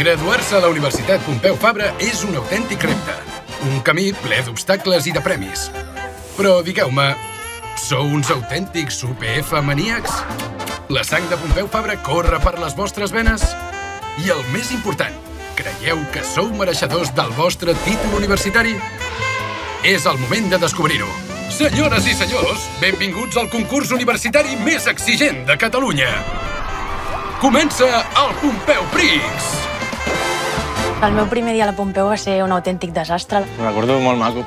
Graduar-se a la Universitat Pompeu Fabra és un autèntic repte. Un camí ple d'obstacles i de premis. Però digueu-me, sou uns autèntics super-F maníacs? La sang de Pompeu Fabra corre per les vostres venes? I el més important, creieu que sou mereixedors del vostre títol universitari? És el moment de descobrir-ho. Senyores i senyors, benvinguts al concurs universitari més exigent de Catalunya. Comença el Pompeu Prix! El meu primer dia a la Pompeu va ser un autèntic desastre. Ho recordo molt maco.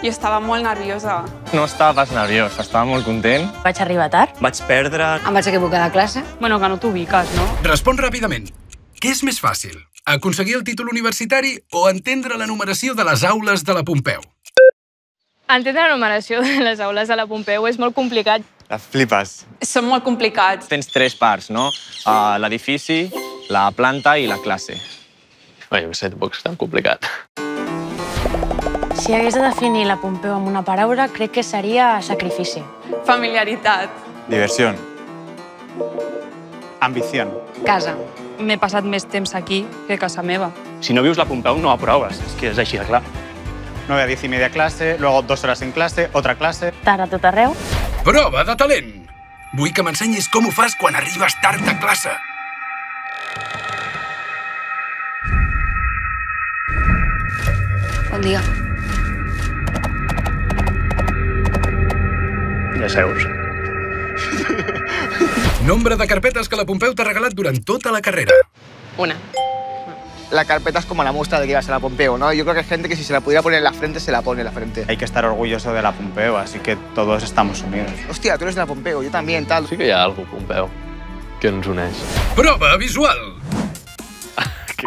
Jo estava molt nerviosa. No estava pas nerviós, estava molt content. Vaig arribar tard. Vaig perdre... Em vaig equivocar de classe. Bueno, que no t'ubiques, no? Respon ràpidament. Què és més fàcil? Aconseguir el títol universitari o entendre la numeració de les aules de la Pompeu? Entendre la numeració de les aules de la Pompeu és molt complicat. La flipes. Són molt complicats. Tens tres parts, no? Uh, L'edifici, la planta i la classe. Bé, jo què sé, tampoc és tan complicat. Si hagués de definir la Pompeu amb una paraula, crec que seria sacrifici. Familiaritat. Diversión. Ambición. Casa. M'he passat més temps aquí que a casa meva. Si no vius la Pompeu, no aproves. És que és així de clar. 9 a 10 y media clase, luego dos horas en clase, otra clase. Tard a tot arreu. Prova de talent! Vull que m'ensenyis com ho fas quan arribes tard a classe. Bon dia. Ja seus. Nombre de carpetes que la Pompeu t'ha regalat durant tota la carrera. Una. la carpeta es como la muestra de que ibas a la Pompeo, ¿no? Yo creo que hay gente que si se la pudiera poner en la frente, se la pone en la frente. Hay que estar orgulloso de la Pompeo, así que todos estamos unidos. Hostia, tú eres de la Pompeo, yo también, tal. Sí que hi ha alguna Pompeu que ens uneix. Prova visual! Que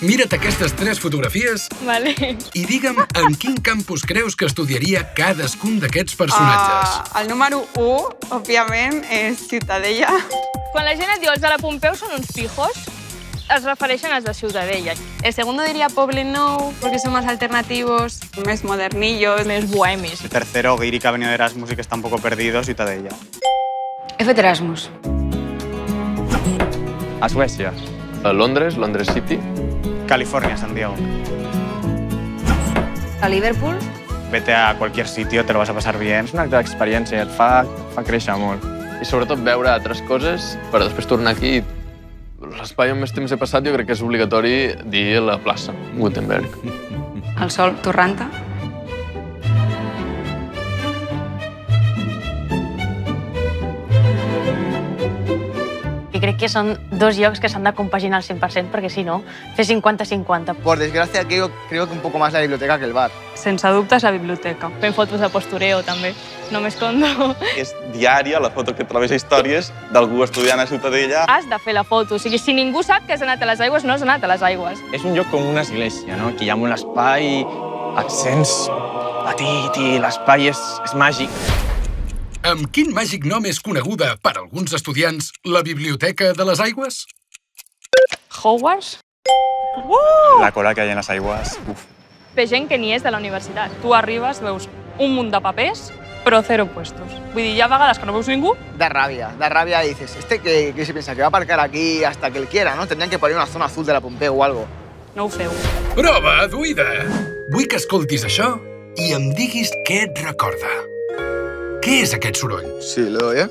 Mira't aquestes tres fotografies Vale. i digue'm en quin campus creus que estudiaria cadascun d'aquests personatges. Uh, el número 1, òbviament, és Ciutadella. Quan la gent et diu els de la Pompeu són uns pijos, es refereixen als de Ciutadella. El segundo diría Poble Nou, porque son más alternativos. Més modernillos. Més bohemis. El tercero, Guiri, que ha venido de Erasmus y que está un poco perdido, Ciutadella. F. Erasmus. A Suècia. A Londres, Londres City. California, San Diego. A Liverpool. Vete a cualquier sitio, te lo vas a pasar bien. És una acte d'experiència, et fa, fa créixer molt. I sobretot veure altres coses per després tornar aquí. L'espai on més temps he passat jo crec que és obligatori dir la plaça, Gutenberg. El Sol Torranta. Crec que són dos llocs que s'han de compaginar al 100%, perquè si no, fer 50-50. Por desgracia, creo, creo que un poco más la biblioteca que el bar. Sense dubtes, la biblioteca. Fem fotos de postureo, també. No m'escondo. És diària la foto que trobes a històries d'algú estudiant a Ciutadella. Has de fer la foto. O sigui, si ningú sap que has anat a les aigües, no has anat a les aigües. És un lloc com una església, no? Aquí hi ha un espai, et sents petit i l'espai és, és màgic. Amb quin màgic nom és coneguda, per alguns estudiants, la Biblioteca de les Aigües? Hogwarts? La cola que hay en las aguas. Uf. Ve gent que ni és de la universitat. Tu arribes, veus un munt de papers, però zero puestos. Vull dir, hi ha vegades que no veus ningú. Da rabia, da rabia y dices, este que, que se piensa que va a aparcar aquí hasta que él quiera, ¿no? Tendrían que poner una zona azul de la Pompeu o algo. No ho feu. Prova d'oïda! Vull que escoltis això i em diguis què et recorda. Què és aquest soroll? Sí, le doy, ¿eh?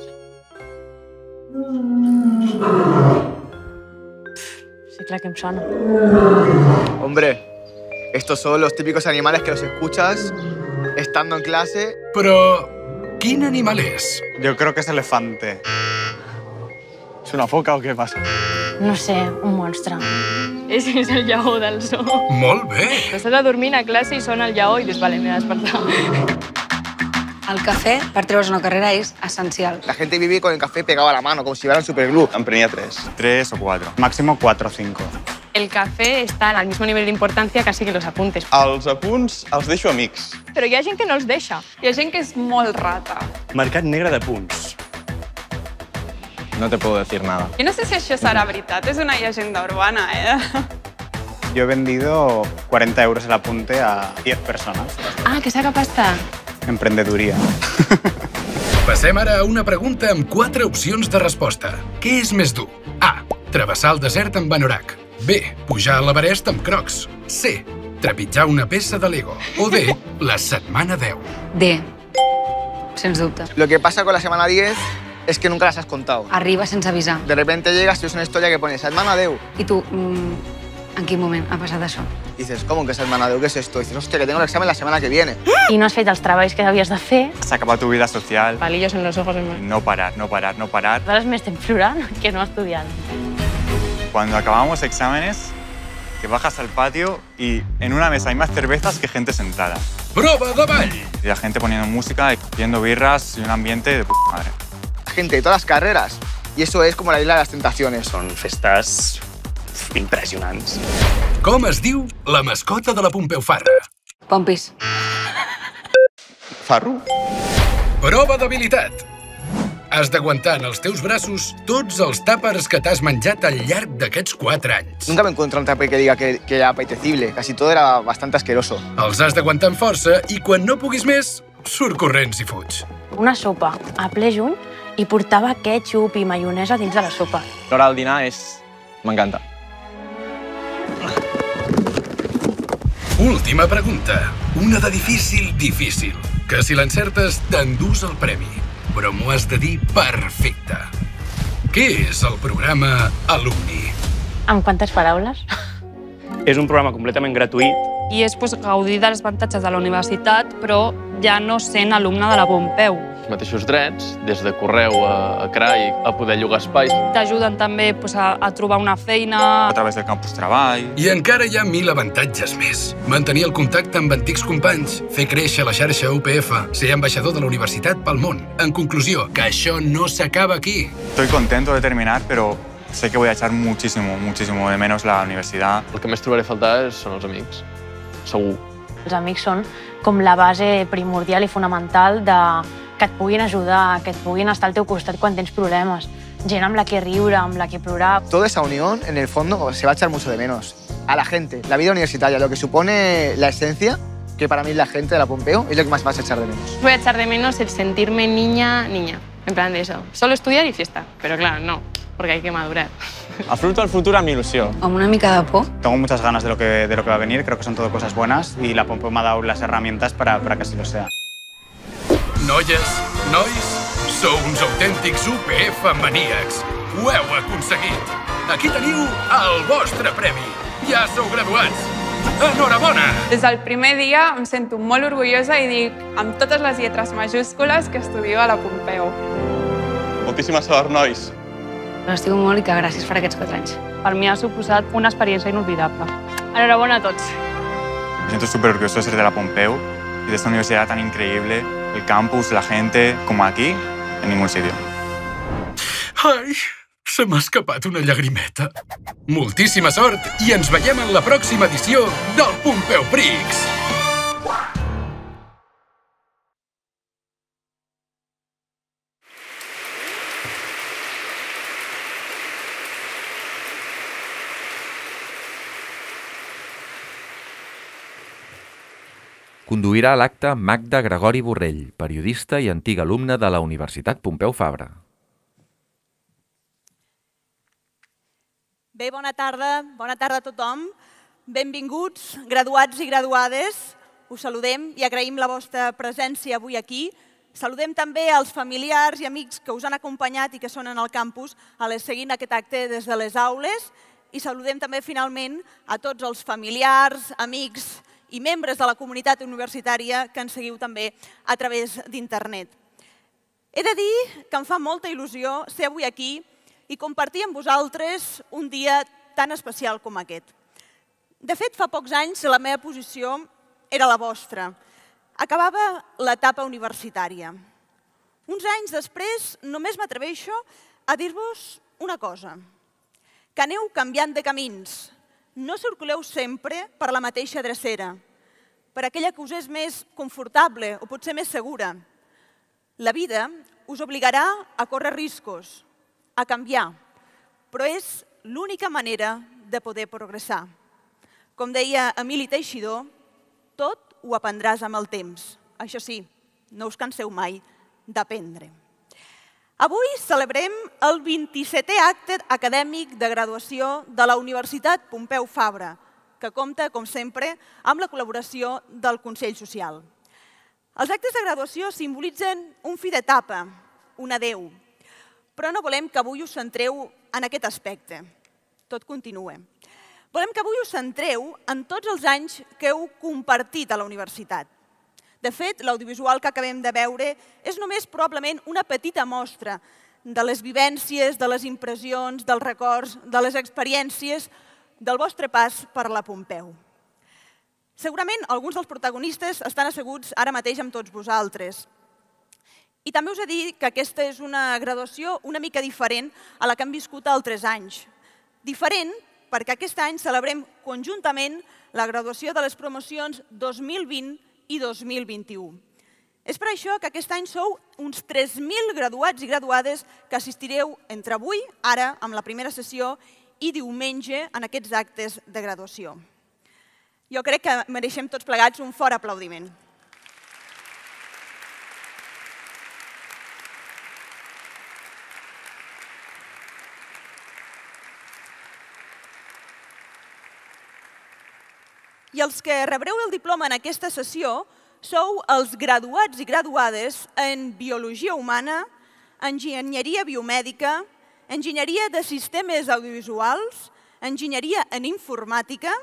Sí, clar que em sona. Hombre, estos son los típicos animales que los escuchas estando en clase. Però quin animal és? Yo creo que es elefante. ¿Es una foca o qué pasa? No sé, un monstre. És, és el lleó del zoo. Molt bé! Estàs dormint a classe i sona el lleó i dius, vale, m'he de despertar. El cafè, per treure's una carrera, és essencial. La gente vive con el café pegado a la mano, como si fueran superglue. En prenia tres. Tres o cuatro. Máximo cuatro o cinco. El café está al mismo nivel de importancia casi que los apuntes. Els apunts els deixo amics. Però hi ha gent que no els deixa. Hi ha gent que és molt rata. Mercat negre de punts. No te puedo decir nada. Jo no sé si això serà veritat, és una llegenda urbana, eh? Yo he vendido 40 euros el apunte a 10 personas. Ah, que saca pasta. Emprendeduría. Passem ara a una pregunta amb quatre opcions de resposta. Què és més dur? A. Travessar el desert amb anorac. B. Pujar a l'Everest amb crocs. C. Trepitjar una peça de Lego. O D. La setmana 10. D. Sens dubte. Lo que pasa con la semana 10 es que nunca las has contado. Arriba sense avisar. De repente llegas y es una historia que pone Setmana 10. I tu, mm, en quin moment ha passat això? Y dices, ¿cómo que Setmana 10? ¿Qué es esto? Y dices, hostia, que tengo el examen la semana que viene. I no has fet els treballs que havies de fer. Se acaba tu vida social. Palillos en los ojos. En... No parar, no parar, no parar. Aleshores m'estem plorant que no estudiant. Cuando acabamos exámenes, que bajas al patio y en una mesa hay más cervezas que gente sentada. Prova de ball! Y la gente poniendo música, y pidiendo birras y un ambiente de p madre. Gente de todas las carreras. Y eso es como la isla de las tentaciones. Són festes impressionants. Com es diu la mascota de la Pompeu Fabra? Pompis. Farro? Prova d'habilitat. Has d'aguantar en els teus braços tots els tàpers que t'has menjat al llarg d'aquests 4 anys. Nunca me encuentro un tape que diga que, que era apetecible. Casi todo era bastante asqueroso. Els has d'aguantar amb força i quan no puguis més, surt corrents i fuig. Una sopa a ple juny i portava ketchup i maionesa dins de la sopa. L'hora del dinar és... m'encanta. Última pregunta. Una de difícil, difícil. Que si l'encertes, t'endús el premi. Però m'ho has de dir perfecte. Què és el programa Alumni? Amb quantes paraules? És un programa completament gratuït. I és pues, gaudir dels avantatges de la universitat, però ja no sent alumne de la Pompeu. Els mateixos drets, des de correu a, a CRAI, a poder llogar espais. T'ajuden també pues, a, a trobar una feina. A través del campus treball. I encara hi ha mil avantatges més. Mantenir el contacte amb antics companys, fer créixer la xarxa UPF, ser ambaixador de la universitat pel món. En conclusió, que això no s'acaba aquí. Estoy contento de terminar, pero sé que voy a echar muchísimo, muchísimo de menos la universidad. El que més trobaré a faltar són els amics. Segur. Els amics són com la base primordial i fonamental de que et puguin ajudar, que et puguin estar al teu costat quan tens problemes. Gent amb la que riure, amb la que plorar. Toda esa unión, en el fondo, se va a echar mucho de menos. A la gente, la vida universitaria, lo que supone la esencia, que para mí la gente de la Pompeu, es lo que más vas a echar de menos. Voy a echar de menos el sentirme niña, niña. En plan de eso. Solo estudiar y fiesta. Pero claro, no, porque hay que madurar. Afronto el futur amb il·lusió. Amb una mica de por. Tengo muchas ganas de lo, que, de lo que va a venir, creo que son todo cosas buenas y la Pompeu me ha dado las herramientas para, para que así lo sea. Noies, nois, sou uns autèntics UPF maníacs. Ho heu aconseguit. Aquí teniu el vostre premi. Ja sou graduats. Enhorabona! Des del primer dia em sento molt orgullosa i dic amb totes les lletres majúscules que estudio a la Pompeu. Moltíssima sort, nois. L'estimo molt i que gràcies per aquests 4 anys. Per mi ha suposat una experiència inolvidable. Enhorabona a tots. Me siento súper orgulloso de ser de la Pompeu y de esta universidad tan increíble, el campus, la gente, como aquí, en ningún sitio. Ai, se m'ha escapat una llagrimeta. Moltíssima sort i ens veiem en la pròxima edició del Pompeu Prix. Conduirà l'acte Magda Gregori Borrell, periodista i antiga alumna de la Universitat Pompeu Fabra. Bé, bona tarda. Bona tarda a tothom. Benvinguts, graduats i graduades. Us saludem i agraïm la vostra presència avui aquí. Saludem també als familiars i amics que us han acompanyat i que són en el campus a les seguint aquest acte des de les aules. I saludem també, finalment, a tots els familiars, amics i membres de la comunitat universitària que ens seguiu també a través d'internet. He de dir que em fa molta il·lusió ser avui aquí i compartir amb vosaltres un dia tan especial com aquest. De fet, fa pocs anys la meva posició era la vostra. Acabava l'etapa universitària. Uns anys després només m'atreveixo a dir-vos una cosa, que aneu canviant de camins. No circuleu sempre per la mateixa drecera, per aquella que us és més confortable o potser més segura. La vida us obligarà a córrer riscos, a canviar, però és l'única manera de poder progressar. Com deia Emili Teixidor, tot ho aprendràs amb el temps. Això sí, no us canseu mai d'aprendre. Avui celebrem el 27è acte acadèmic de graduació de la Universitat Pompeu Fabra, que compta, com sempre, amb la col·laboració del Consell Social. Els actes de graduació simbolitzen un fi d'etapa, un adeu, però no volem que avui us centreu en aquest aspecte. Tot continua. Volem que avui us centreu en tots els anys que heu compartit a la universitat. De fet, l'audiovisual que acabem de veure és només probablement una petita mostra de les vivències, de les impressions, dels records, de les experiències del vostre pas per la Pompeu. Segurament alguns dels protagonistes estan asseguts ara mateix amb tots vosaltres. I també us he dit que aquesta és una graduació una mica diferent a la que han viscut altres anys. Diferent perquè aquest any celebrem conjuntament la graduació de les promocions 2020 i 2021. És per això que aquest any sou uns 3.000 graduats i graduades que assistireu entre avui, ara, amb la primera sessió, i diumenge en aquests actes de graduació. Jo crec que mereixem tots plegats un fort aplaudiment. I els que rebreu el diploma en aquesta sessió sou els graduats i graduades en Biologia Humana, Enginyeria Biomèdica, Enginyeria de Sistemes Audiovisuals, Enginyeria en Informàtica,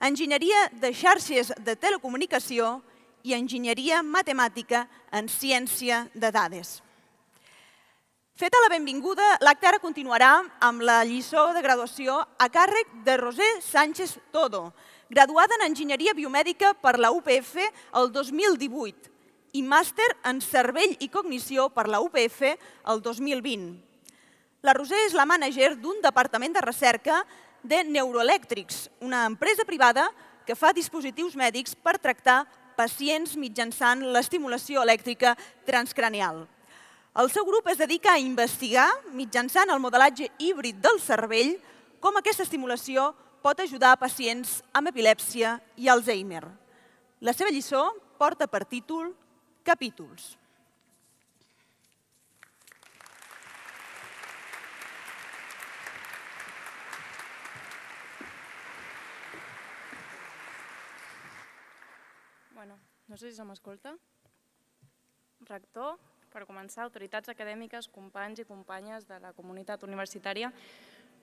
Enginyeria de Xarxes de Telecomunicació i Enginyeria Matemàtica en Ciència de Dades. Feta la benvinguda, l'acte ara continuarà amb la lliçó de graduació a càrrec de Roser Sánchez Todo, graduada en Enginyeria Biomèdica per la UPF el 2018 i màster en Cervell i Cognició per la UPF el 2020. La Roser és la mànager d'un departament de recerca de Neuroelèctrics, una empresa privada que fa dispositius mèdics per tractar pacients mitjançant l'estimulació elèctrica transcranial. El seu grup es dedica a investigar, mitjançant el modelatge híbrid del cervell, com aquesta estimulació pot ajudar a pacients amb epilèpsia i Alzheimer. La seva lliçó porta per títol Capítols. Bueno, no sé si se m'escolta. Rector, per començar, autoritats acadèmiques, companys i companyes de la comunitat universitària,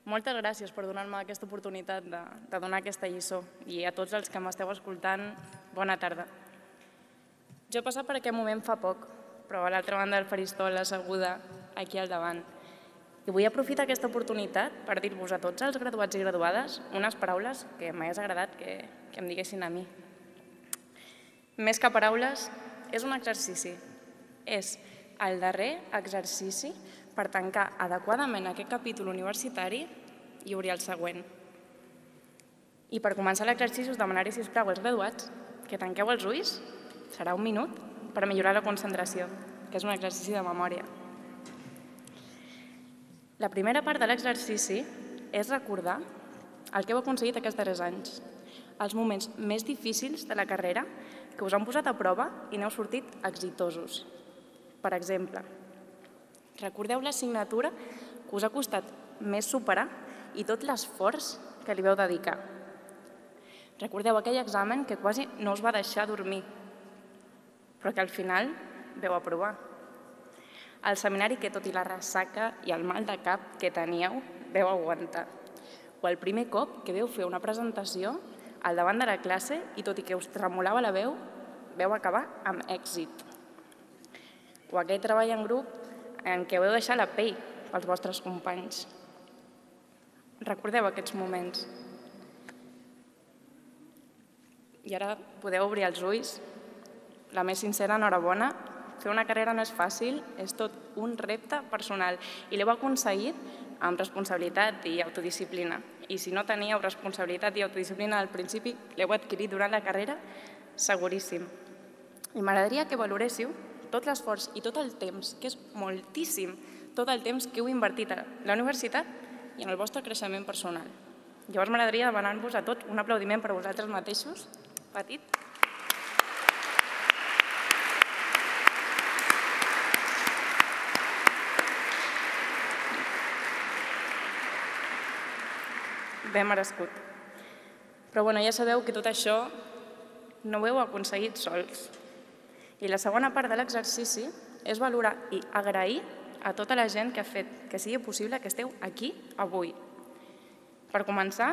moltes gràcies per donar-me aquesta oportunitat de, de donar aquesta lliçó i a tots els que m'esteu escoltant, bona tarda. Jo he passat per aquest moment fa poc, però a l'altra banda del faristol, asseguda aquí al davant. I vull aprofitar aquesta oportunitat per dir-vos a tots els graduats i graduades unes paraules que m'hagués agradat que, que em diguessin a mi. Més que paraules, és un exercici. És el darrer exercici per tancar adequadament aquest capítol universitari i obrir el següent. I per començar l'exercici us demanaré, si us plau, als graduats que tanqueu els ulls, serà un minut, per millorar la concentració, que és un exercici de memòria. La primera part de l'exercici és recordar el que heu aconseguit aquests darrers anys, els moments més difícils de la carrera que us han posat a prova i n'heu sortit exitosos. Per exemple, recordeu l'assignatura que us ha costat més superar i tot l'esforç que li veu dedicar. Recordeu aquell examen que quasi no us va deixar dormir, però que al final veu aprovar. El seminari que tot i la ressaca i el mal de cap que teníeu veu aguantar. O el primer cop que veu fer una presentació al davant de la classe i tot i que us tremolava la veu, veu acabar amb èxit o aquell treball en grup en què heu de deixar la pell pels vostres companys. Recordeu aquests moments. I ara podeu obrir els ulls. La més sincera enhorabona. Fer una carrera no és fàcil, és tot un repte personal i l'heu aconseguit amb responsabilitat i autodisciplina. I si no teníeu responsabilitat i autodisciplina al principi, l'heu adquirit durant la carrera, seguríssim. I m'agradaria que valoréssiu tot l'esforç i tot el temps, que és moltíssim, tot el temps que heu invertit a la universitat i en el vostre creixement personal. Llavors m'agradaria demanar-vos a tots un aplaudiment per a vosaltres mateixos, petit. Bé merescut. Però bueno, ja sabeu que tot això no ho heu aconseguit sols. I la segona part de l'exercici és valorar i agrair a tota la gent que ha fet que sigui possible que esteu aquí avui. Per començar,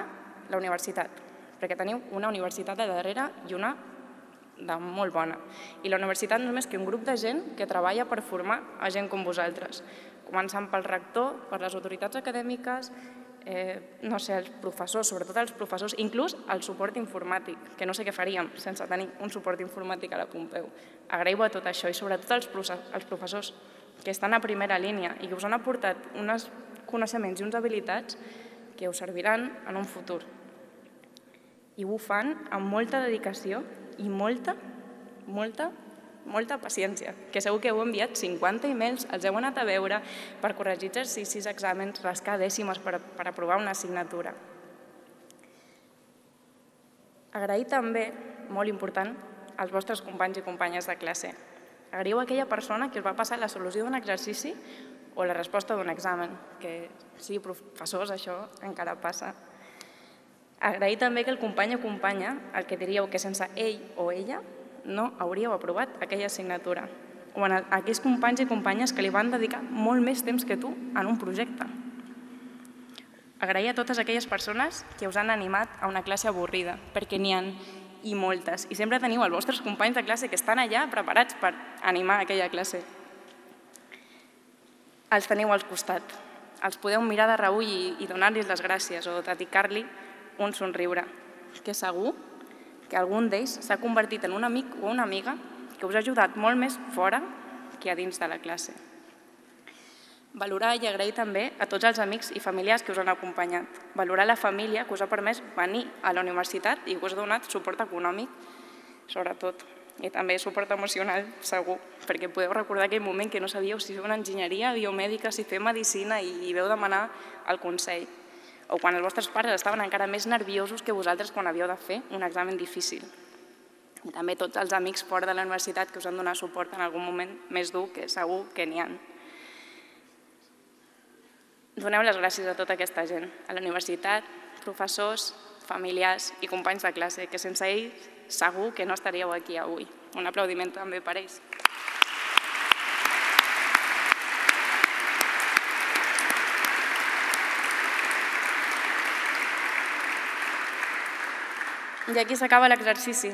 la universitat, perquè teniu una universitat de darrere i una de molt bona. I la universitat no és més que un grup de gent que treballa per formar a gent com vosaltres, començant pel rector, per les autoritats acadèmiques, eh, no sé, els professors, sobretot els professors, inclús el suport informàtic, que no sé què faríem sense tenir un suport informàtic a la Pompeu. Agraïu a tot això i sobretot als, els professors que estan a primera línia i que us han aportat uns coneixements i uns habilitats que us serviran en un futur. I ho fan amb molta dedicació i molta, molta molta paciència, que segur que heu enviat 50 e-mails, els heu anat a veure per corregir exercicis, exàmens, rascar dècimes per, per aprovar una assignatura. Agrair també, molt important, als vostres companys i companyes de classe. Agraiu a aquella persona que us va passar la solució d'un exercici o la resposta d'un examen, que sí, professors, això encara passa. Agrair també que el company o companya, el que diríeu que sense ell o ella no hauríeu aprovat aquella assignatura o en aquells companys i companyes que li van dedicar molt més temps que tu en un projecte. Agrair a totes aquelles persones que us han animat a una classe avorrida, perquè n'hi han i moltes. I sempre teniu els vostres companys de classe que estan allà preparats per animar aquella classe. Els teniu al costat. Els podeu mirar de reull i, i donar-los les gràcies o dedicar-li un somriure, que segur que algun d'ells s'ha convertit en un amic o una amiga que us ha ajudat molt més fora que a dins de la classe. Valorar i agrair també a tots els amics i familiars que us han acompanyat. Valorar la família que us ha permès venir a la universitat i que us ha donat suport econòmic, sobretot, i també suport emocional, segur, perquè podeu recordar aquell moment que no sabíeu si fer una enginyeria biomèdica, si fer medicina i veu demanar el consell o quan els vostres pares estaven encara més nerviosos que vosaltres quan havíeu de fer un examen difícil. I també tots els amics fora de la universitat que us han donat suport en algun moment més dur, que segur que n'hi ha. Doneu les gràcies a tota aquesta gent, a la universitat, professors, familiars i companys de classe, que sense ells segur que no estaríeu aquí avui. Un aplaudiment també per ells. I aquí s'acaba l'exercici.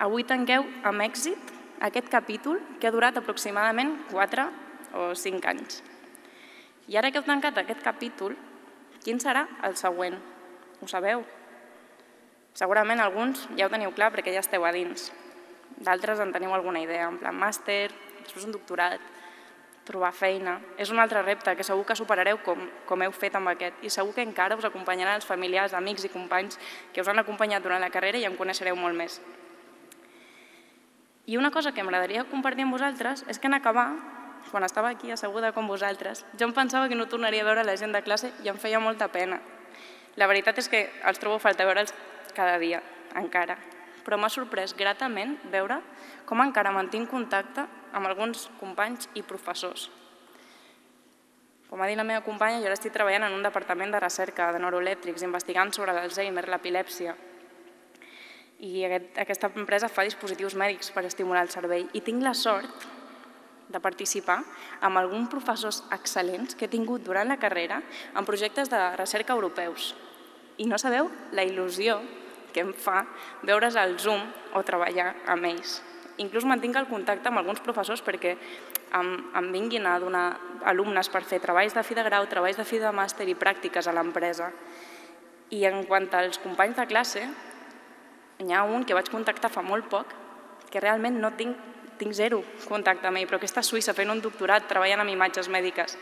Avui tanqueu amb èxit aquest capítol que ha durat aproximadament 4 o 5 anys. I ara que heu tancat aquest capítol, quin serà el següent? Ho sabeu? Segurament alguns ja ho teniu clar perquè ja esteu a dins. D'altres en teniu alguna idea, en plan màster, després un doctorat, trobar feina. És un altre repte que segur que superareu com, com heu fet amb aquest i segur que encara us acompanyaran els familiars, amics i companys que us han acompanyat durant la carrera i en coneixereu molt més. I una cosa que m'agradaria compartir amb vosaltres és que en acabar, quan estava aquí asseguda com vosaltres, jo em pensava que no tornaria a veure la gent de classe i em feia molta pena. La veritat és que els trobo falta veure'ls cada dia, encara. Però m'ha sorprès gratament veure com encara mantinc contacte amb alguns companys i professors. Com ha dit la meva companya, jo ara estic treballant en un departament de recerca de neuroelèctrics, investigant sobre l'Alzheimer, l'epilèpsia. I aquest, aquesta empresa fa dispositius mèdics per estimular el cervell. I tinc la sort de participar amb alguns professors excel·lents que he tingut durant la carrera en projectes de recerca europeus. I no sabeu la il·lusió que em fa veure's al Zoom o treballar amb ells. Inclús mantinc el contacte amb alguns professors perquè em, em vinguin a donar alumnes per fer treballs de fi de grau, treballs de fi de màster i pràctiques a l'empresa. I en quant als companys de classe, n'hi ha un que vaig contactar fa molt poc, que realment no tinc, tinc zero contacte amb ell, però que està a Suïssa fent un doctorat treballant amb imatges mèdiques.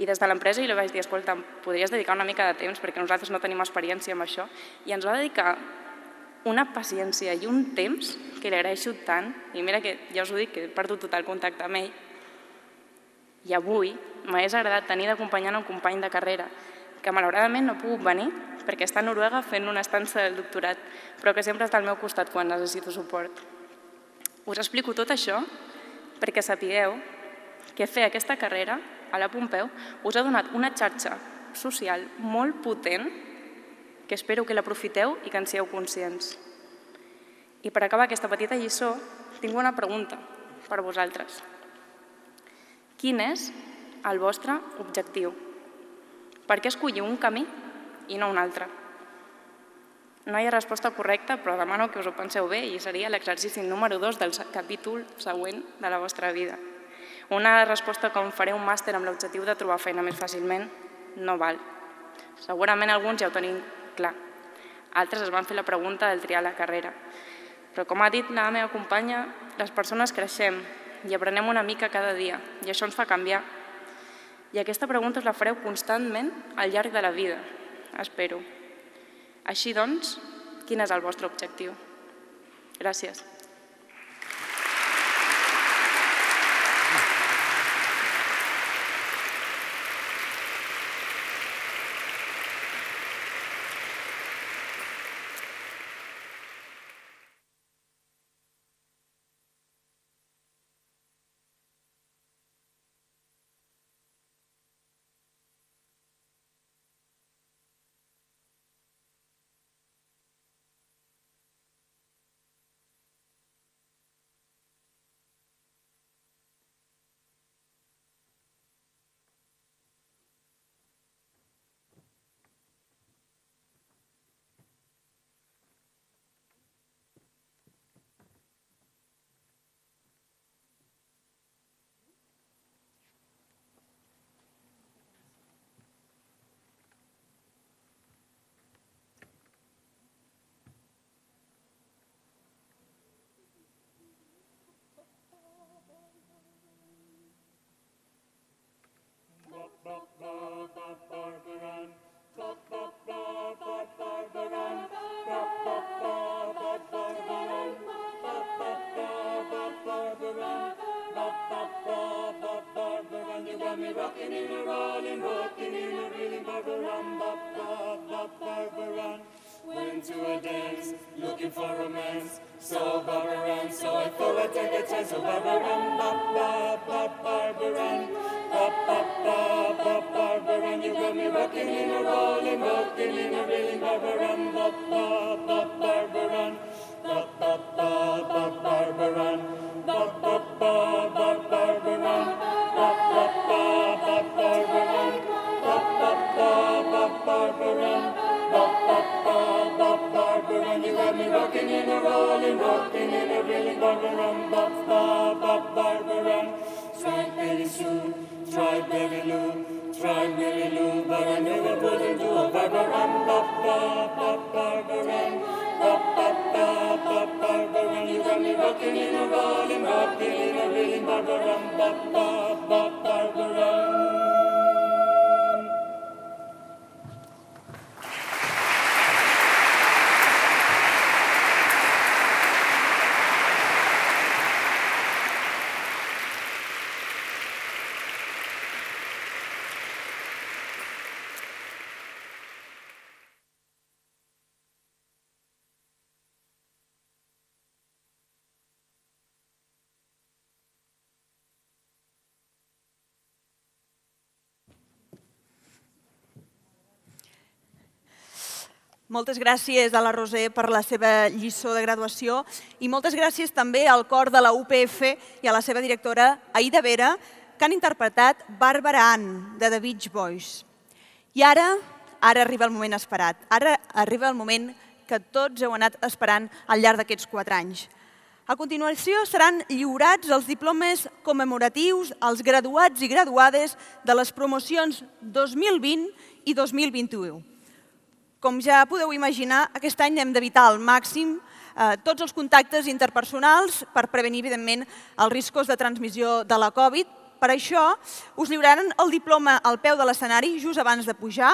I des de l'empresa li vaig dir, escolta, podries dedicar una mica de temps perquè nosaltres no tenim experiència amb això. I ens va dedicar una paciència i un temps que li agraeixo tant, i mira que ja us ho dic, que he perdut total contacte amb ell, i avui m'hagués agradat tenir d'acompanyant un company de carrera que malauradament no ha pogut venir perquè està a Noruega fent una estança del doctorat, però que sempre està al meu costat quan necessito suport. Us explico tot això perquè sapigueu que fer aquesta carrera a la Pompeu us ha donat una xarxa social molt potent que espero que l'aprofiteu i que en sieu conscients. I per acabar aquesta petita lliçó, tinc una pregunta per a vosaltres. Quin és el vostre objectiu? Per què escolliu un camí i no un altre? No hi ha resposta correcta, però demano que us ho penseu bé i seria l'exercici número 2 del capítol següent de la vostra vida. Una resposta com faré un màster amb l'objectiu de trobar feina més fàcilment no val. Segurament alguns ja ho tenim clar. Altres es van fer la pregunta del triar la carrera. Però com ha dit la meva companya, les persones creixem i aprenem una mica cada dia i això ens fa canviar. I aquesta pregunta us la fareu constantment al llarg de la vida, espero. Així doncs, quin és el vostre objectiu? Gràcies. Rockin' in a rollin', rockin' in a reeling, Barbaran, bop, bop, bop, Barbaran. Went to a dance, looking for romance. So Barbaran, so I thought I'd take a chance. So Barbaran, bop, bop, bop, Barbaran. Bop, bop, bop, bop, Barbaran. You got me rockin' in a rollin', rockin' in a reeling, Barbaran, bop, bop, bop, Barbaran. Bop, bop, bop, bop, Barbaran. Bop, bop, bop, rocking in a rolling, rocking in a reeling, Bop, bop, bop, bob, barbarum. Try Billy Sue, try Billy Lou, try Billy Lou, but I knew it wouldn't do a bop, bop, bob, bob, barbarum. Bop, bop, bop, bob, barbarum. You got me rocking in a rolling, rocking in a reeling, Bop, bop, bop, bob, barbarum. Moltes gràcies a la Roser per la seva lliçó de graduació i moltes gràcies també al cor de la UPF i a la seva directora, Aida Vera, que han interpretat Bàrbara Ann, de The Beach Boys. I ara, ara arriba el moment esperat. Ara arriba el moment que tots heu anat esperant al llarg d'aquests quatre anys. A continuació seran lliurats els diplomes commemoratius als graduats i graduades de les promocions 2020 i 2021. Com ja podeu imaginar, aquest any hem d'evitar al màxim eh, tots els contactes interpersonals per prevenir, evidentment, els riscos de transmissió de la Covid. Per això, us lliuraran el diploma al peu de l'escenari just abans de pujar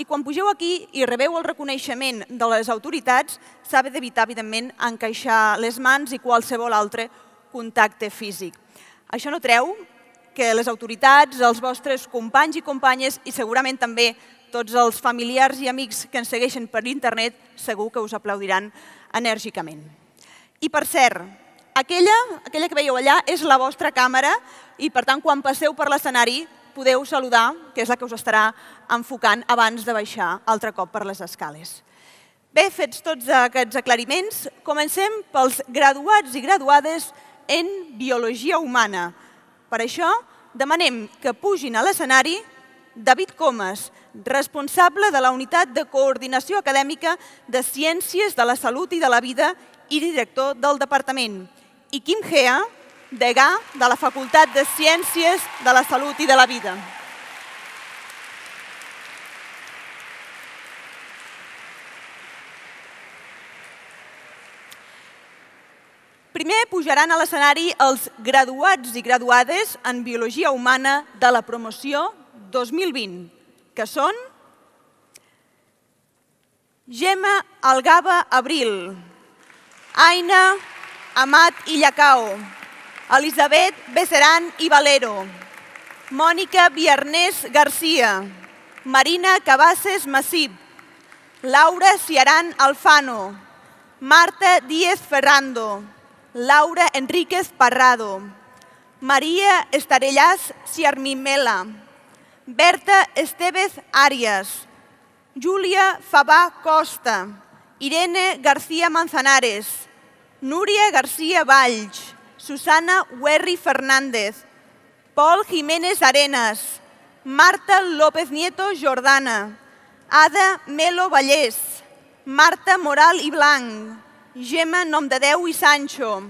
i quan pugeu aquí i rebeu el reconeixement de les autoritats, s'ha d'evitar, evidentment, encaixar les mans i qualsevol altre contacte físic. Això no treu que les autoritats, els vostres companys i companyes i segurament també tots els familiars i amics que ens segueixen per internet segur que us aplaudiran enèrgicament. I per cert, aquella, aquella que veieu allà és la vostra càmera i per tant quan passeu per l'escenari podeu saludar, que és la que us estarà enfocant abans de baixar altre cop per les escales. Bé, fets tots aquests aclariments, comencem pels graduats i graduades en Biologia Humana. Per això, demanem que pugin a l'escenari David Comas, responsable de la Unitat de Coordinació Acadèmica de Ciències de la Salut i de la Vida i director del departament, i Quim Gea, degà de la Facultat de Ciències de la Salut i de la Vida. Primer pujaran a l'escenari els graduats i graduades en Biologia Humana de la promoció 2020, que són Gemma Algaba Abril, Aina Amat Illacao, Elisabet Becerán i Valero, Mònica Viernés Garcia, Marina Cabasses Massip, Laura Ciaran Alfano, Marta Díez Ferrando, Laura Enríquez Parrado, Maria Estarellàs Ciarmimela, Berta Estevez Arias, Júlia Fabà Costa, Irene García Manzanares, Núria García Valls, Susana Huerri Fernández, Pol Jiménez Arenas, Marta López Nieto Jordana, Ada Melo Vallès, Marta Moral i Blanc, Gemma Nomdedeu i Sancho,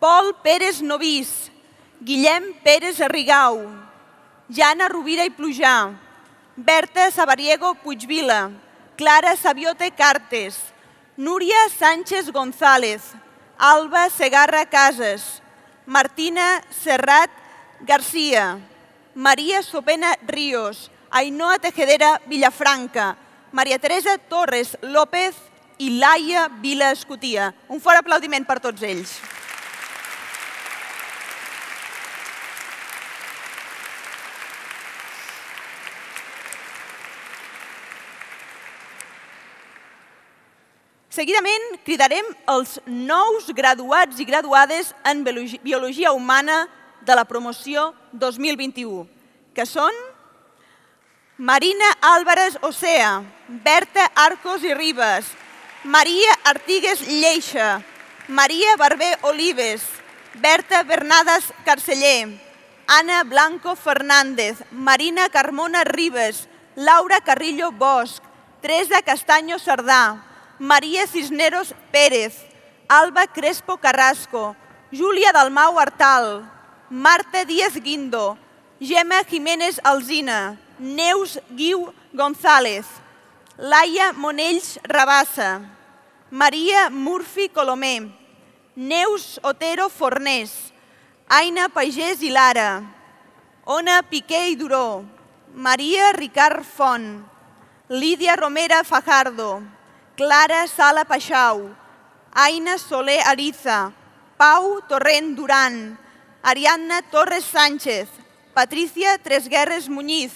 Pol Pérez Novís, Guillem Pérez Arrigau, Jana Rovira i Plujà, Berta Sabariego Puigvila, Clara Sabiote Cartes, Núria Sánchez González, Alba Segarra Casas, Martina Serrat Garcia, Maria Sopena Ríos, Ainhoa Tejedera Villafranca, Maria Teresa Torres López i Laia Vila Escotia. Un fort aplaudiment per tots ells. Seguidament cridarem els nous graduats i graduades en Biologia Humana de la promoció 2021, que són Marina Álvarez Osea, Berta Arcos i Ribas, Maria Artigues Lleixa, Maria Barber Olives, Berta Bernades Carceller, Anna Blanco Fernández, Marina Carmona Ribes, Laura Carrillo Bosch, Teresa Castaño Sardà, Maria Cisneros Pérez, Alba Crespo Carrasco, Júlia Dalmau Artal, Marta Díaz Guindo, Gemma Jiménez Alzina, Neus Guiu González, Laia Monells Rabassa, Maria Murphy Colomé, Neus Otero Fornés, Aina Pagès i Lara, Ona Piqué i Duró, Maria Ricard Font, Lídia Romera Fajardo, Clara Sala Paixau, Aina Soler Ariza, Pau Torrent Duran, Ariadna Torres Sánchez, Patricia Tresguerres Muñiz,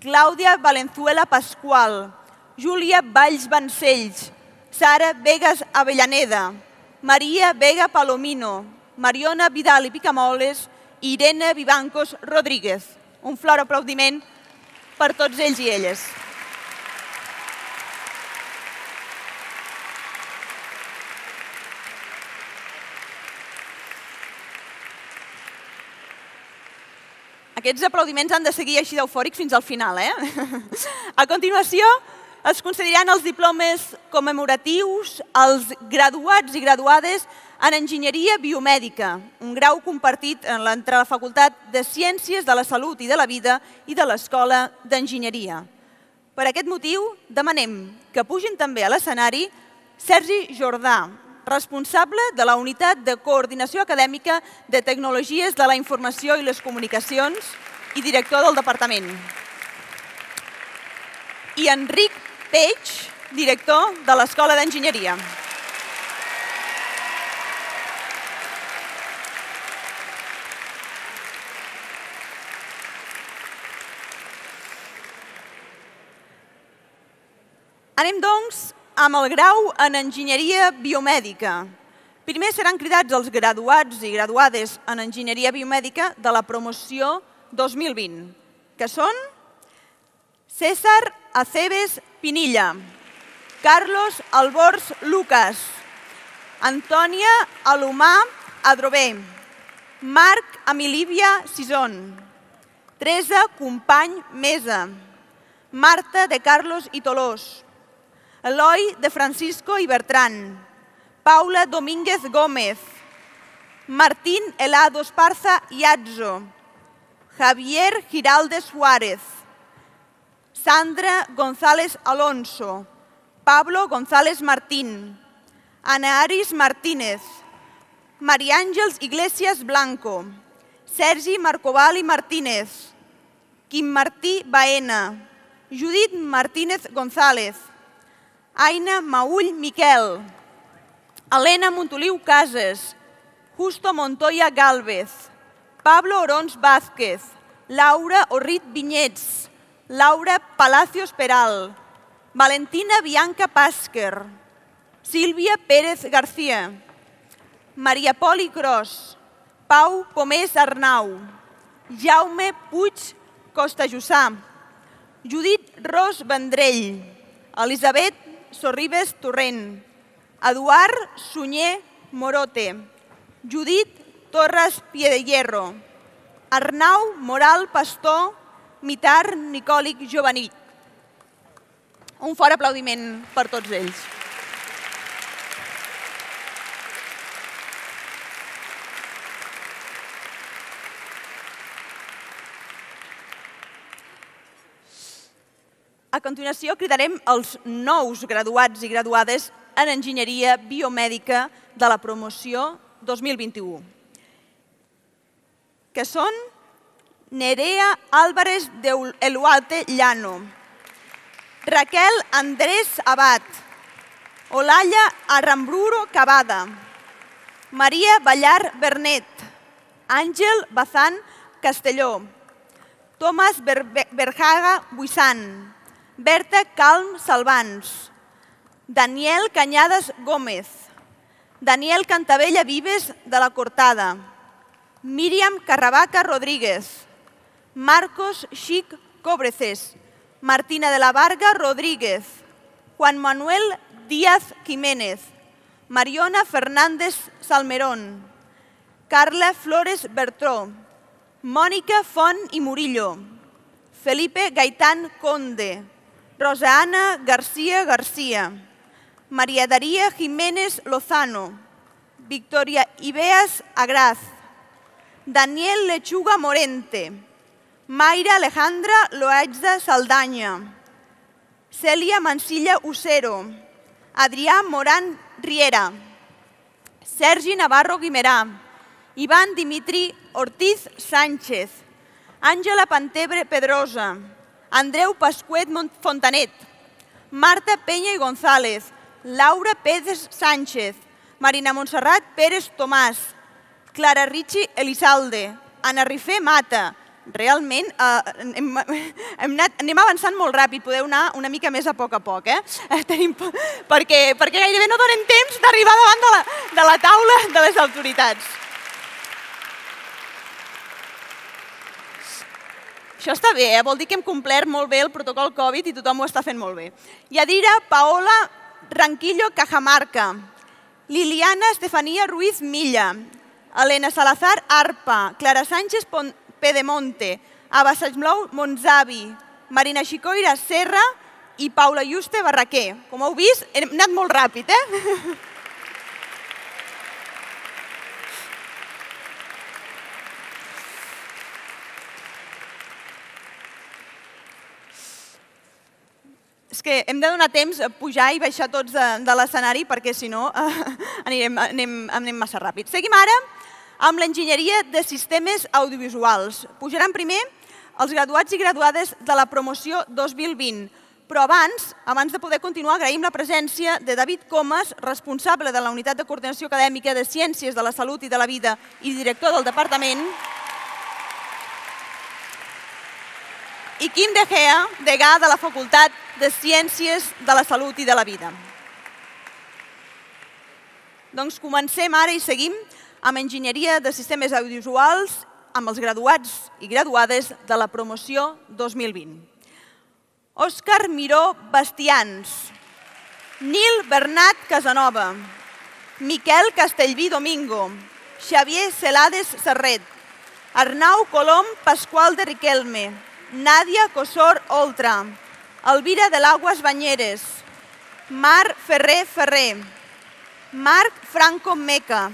Clàudia Valenzuela Pascual, Júlia Valls Vancells, Sara Vegas Avellaneda, Maria Vega Palomino, Mariona Vidal i Picamoles i Irene Vivancos Rodríguez. Un flor aplaudiment per tots ells i elles. Aquests aplaudiments han de seguir així d'eufòrics fins al final. Eh? A continuació, es concediran els diplomes commemoratius als graduats i graduades en Enginyeria Biomèdica, un grau compartit entre la Facultat de Ciències de la Salut i de la Vida i de l'Escola d'Enginyeria. Per aquest motiu, demanem que pugin també a l'escenari Sergi Jordà, responsable de la Unitat de Coordinació Acadèmica de Tecnologies de la Informació i les Comunicacions i director del departament. I Enric Peix, director de l'Escola d'Enginyeria. Anem, doncs, amb el grau en Enginyeria Biomèdica. Primer seran cridats els graduats i graduades en Enginyeria Biomèdica de la promoció 2020, que són César Aceves Pinilla, Carlos Albors Lucas, Antònia Alomà Adrobé, Marc Emilívia Sison, Teresa Company Mesa, Marta de Carlos i Tolós, Eloi de Francisco i Bertran, Paula Domínguez Gómez, Martín Helado Esparza Iazzo, Javier Giralde Suárez, Sandra González Alonso, Pablo González Martín, Ana Aris Martínez, María Àngels Iglesias Blanco, Sergi Marcoval i Martínez, Quim Martí Baena, Judit Martínez González, Aina Maull Miquel, Helena Montoliu Cases, Justo Montoya Galvez, Pablo Orons Vázquez, Laura Orrit Vinyets, Laura Palacios Peral, Valentina Bianca Pàsquer, Sílvia Pérez García, Maria Poli Gros, Pau Pomés Arnau, Jaume Puig Costajussà, Judit Ros Vendrell, Elisabet Sorribes Torrent, Eduard Sunyer Morote, Judit Torres Piedehierro, Arnau Moral Pastor, Mitar Nicòlic Jovanit. Un fort aplaudiment per tots ells. A continuació cridarem els nous graduats i graduades en Enginyeria Biomèdica de la promoció 2021, que són Nerea Álvarez de Eluate Llano, Raquel Andrés Abad, Olalla Arrambruro Cavada, Maria Ballar Bernet, Àngel Bazán Castelló, Tomàs Berjaga Buisant, Berta Calm Salvans, Daniel Cañades Gómez, Daniel Cantabella Vives de la Cortada, Míriam Carravaca Rodríguez, Marcos Xic Cobreces, Martina de la Varga Rodríguez, Juan Manuel Díaz Jiménez, Mariona Fernández Salmerón, Carla Flores Bertró, Mònica Font i Murillo, Felipe Gaitán Conde, Rosa Ana García García, María Daría Jiménez Lozano, Victoria Ibeas Agraz, Daniel Lechuga Morente, Mayra Alejandra Loaiza Saldaña, Cèlia Mansilla Usero, Adrià Moran Riera, Sergi Navarro Guimerà, Ivan Dimitri Ortiz Sánchez, Àngela Pantebre Pedrosa, Andreu Pascuet Fontanet, Marta Peña i González, Laura Pérez Sánchez, Marina Montserrat Pérez Tomàs, Clara Ricci Elisalde, Ana Rifé Mata. Realment eh, hem, hem anat, anem avançant molt ràpid, podeu anar una mica més a poc a poc, eh tenim, perquè, perquè gairebé no donem temps d'arribar davant de la, de la taula de les autoritats. Això està bé, eh? vol dir que hem complert molt bé el protocol Covid i tothom ho està fent molt bé. Yadira Paola Ranquillo Cajamarca, Liliana Estefania Ruiz Milla, Elena Salazar Arpa, Clara Sánchez Pedemonte, Ava Sajmlou Monzavi, Marina Xicoira Serra i Paula Juste Barraquer. Com heu vist, hem anat molt ràpid, eh? que hem de donar temps a pujar i baixar tots de, de l'escenari perquè si no eh, anirem, anem, anem massa ràpid. Seguim ara amb l'enginyeria de sistemes audiovisuals. Pujaran primer els graduats i graduades de la promoció 2020, però abans, abans de poder continuar, agraïm la presència de David Comas, responsable de la Unitat de Coordinació Acadèmica de Ciències de la Salut i de la Vida i director del departament, i Quim De Gea, degà de la Facultat de Ciències de la Salut i de la Vida. Doncs comencem ara i seguim amb Enginyeria de Sistemes Audiovisuals amb els graduats i graduades de la promoció 2020. Òscar Miró Bastians. Nil Bernat Casanova, Miquel Castellví Domingo, Xavier Celades Serret, Arnau Colom Pasqual de Riquelme, Nàdia Cosor Oltra, Elvira de l'Aguas Banyeres, Mar Ferrer Ferrer, Marc Franco Meca,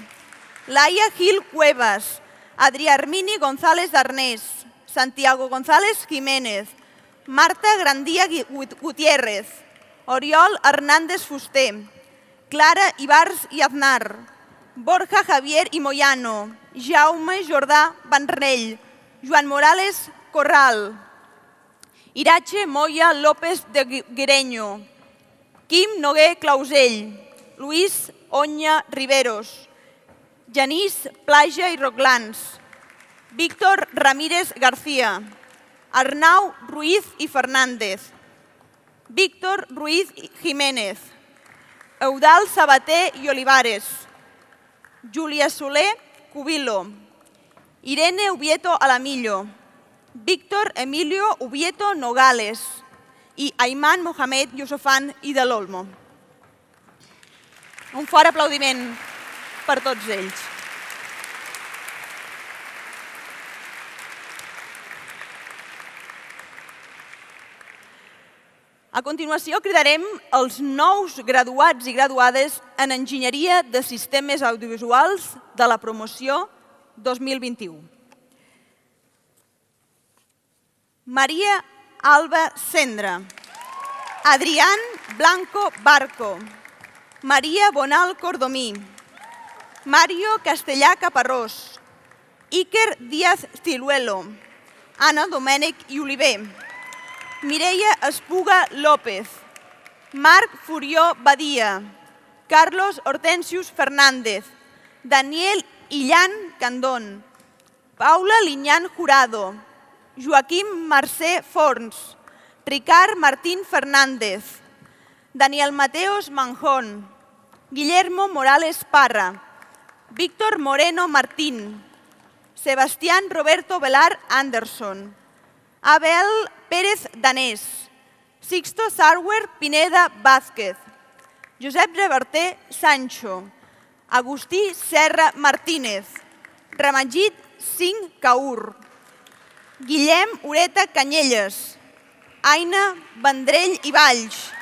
Laia Gil Cuevas, Adrià Armini González Arnés, Santiago González Jiménez, Marta Grandia Gutiérrez, Oriol Hernández Fuster, Clara Ibars i Aznar, Borja Javier i Moyano, Jaume Jordà Vanrell, Joan Morales Corral, Irache Moya López de Gui- Guireño, Quim Noguer Clausell, Luis Onya Riveros, Janís Plaja i Roclans, Víctor Ramírez García, Arnau Ruiz i Fernández, Víctor Ruiz Jiménez, Eudal Sabater i Olivares, Júlia Soler Cubilo, Irene Ubieto Alamillo, Víctor Emilio Ubieto Nogales i Ayman Mohamed Yusufan i de l'Olmo. Un fort aplaudiment per tots ells. A continuació cridarem els nous graduats i graduades en Enginyeria de Sistemes Audiovisuals de la promoció 2021. Maria Alba Cendra, Adrián Blanco Barco, Maria Bonal Cordomí, Mario Castellà Caparrós, Iker Díaz Stiluelo, Anna Domènech i Oliver, Mireia Espuga López, Marc Furió Badia, Carlos Hortensius Fernández, Daniel Illan Candón, Paula Liñán Jurado, Joaquim Mercè Forns, Ricard Martín Fernández, Daniel Mateos Manjón, Guillermo Morales Parra, Víctor Moreno Martín, Sebastián Roberto Velar Anderson, Abel Pérez Danés, Sixto Sarwer Pineda Vázquez, Josep Reverter Sancho, Agustí Serra Martínez, Ramajit Singh Kaur, Guillem Ureta Canyelles, Aina Vendrell i Valls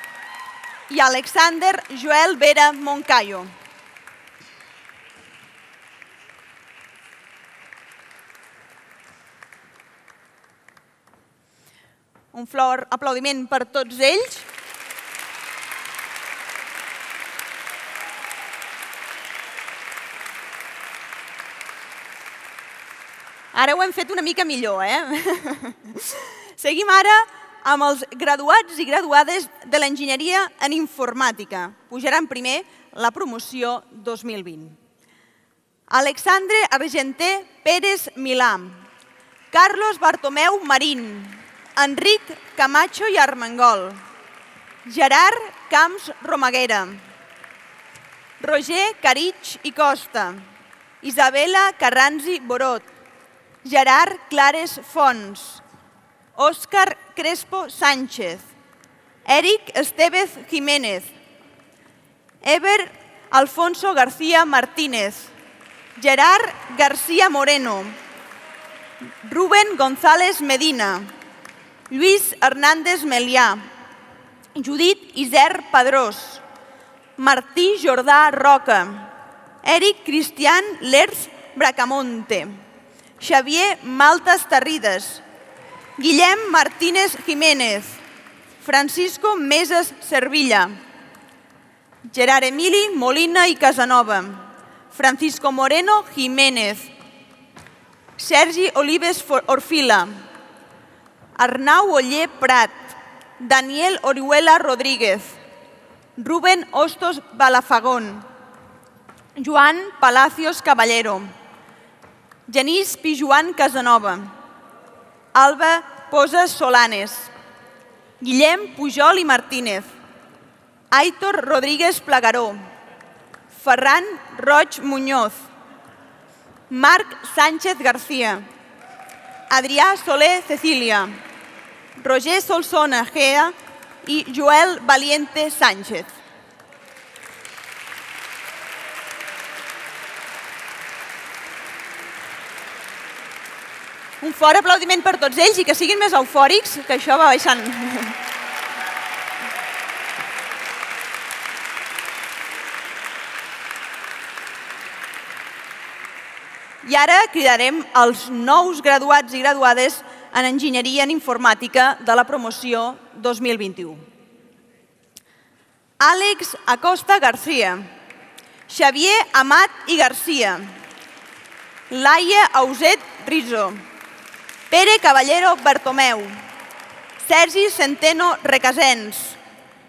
i Alexander Joel Vera Moncayo. Un flor aplaudiment per tots ells. Ara ho hem fet una mica millor, eh? Seguim ara amb els graduats i graduades de l'enginyeria en informàtica. Pujaran primer la promoció 2020. Alexandre Argenter Pérez Milà, Carlos Bartomeu Marín, Enric Camacho i Armengol, Gerard Camps Romaguera, Roger Caritx i Costa, Isabela Carranzi Borot, Gerard Clares Fons, Òscar Crespo Sánchez, Eric Estevez Jiménez, Ever Alfonso García Martínez, Gerard García Moreno, Rubén González Medina, Lluís Hernández Melià, Judit Iser Padrós, Martí Jordà Roca, Eric Cristian Lerz Bracamonte, Xavier Maltas Tarrides, Guillem Martínez Jiménez, Francisco Meses Servilla, Gerard Emili Molina i Casanova, Francisco Moreno Jiménez, Sergi Olives Orfila, Arnau Oller Prat, Daniel Orihuela Rodríguez, Rubén Hostos Balafagón, Joan Palacios Caballero, Genís Pijuan Casanova, Alba Posas Solanes, Guillem Pujol i Martínez, Aitor Rodríguez Plagaró, Ferran Roig Muñoz, Marc Sánchez García, Adrià Soler Cecília, Roger Solsona Gea i Joel Valiente Sánchez. Un fort aplaudiment per tots ells i que siguin més eufòrics, que això va baixant. I ara cridarem els nous graduats i graduades en Enginyeria en Informàtica de la promoció 2021. Àlex Acosta García, Xavier Amat i Garcia, Laia Auset Rizo, Pere Caballero Bartomeu, Sergi Centeno Recasens,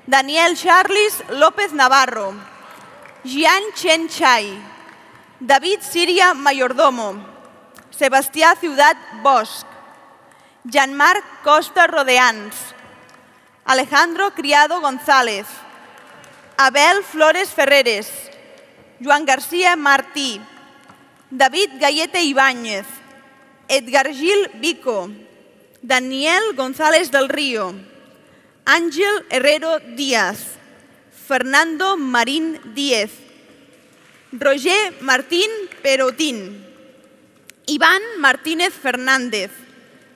Daniel Charlis López Navarro, Gian Chen Chai, David Siria Mayordomo, Sebastià Ciudat Bosch, Jean-Marc Costa Rodeans, Alejandro Criado González, Abel Flores Ferreres, Joan García Martí, David Gallete Ibáñez, Edgar Gil Vico, Daniel González del Río, Ángel Herrero Díaz, Fernando Marín Díez, Roger Martín Perotín, Iván Martínez Fernández,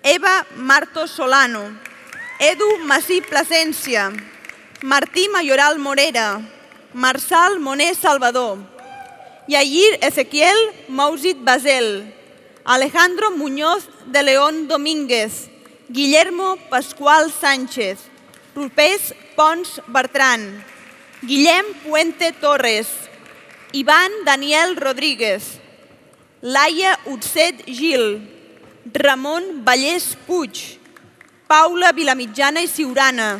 Eva Marto Solano, Edu Masí Plasència, Martí Mayoral Morera, Marçal Moner Salvador, Yair Ezequiel Mousit Basel, Alejandro Muñoz de León Domínguez, Guillermo Pascual Sánchez, Rupés Pons Bertran, Guillem Puente Torres, Iván Daniel Rodríguez, Laia Utset Gil, Ramon Vallès Puig, Paula Vilamitjana i Siurana,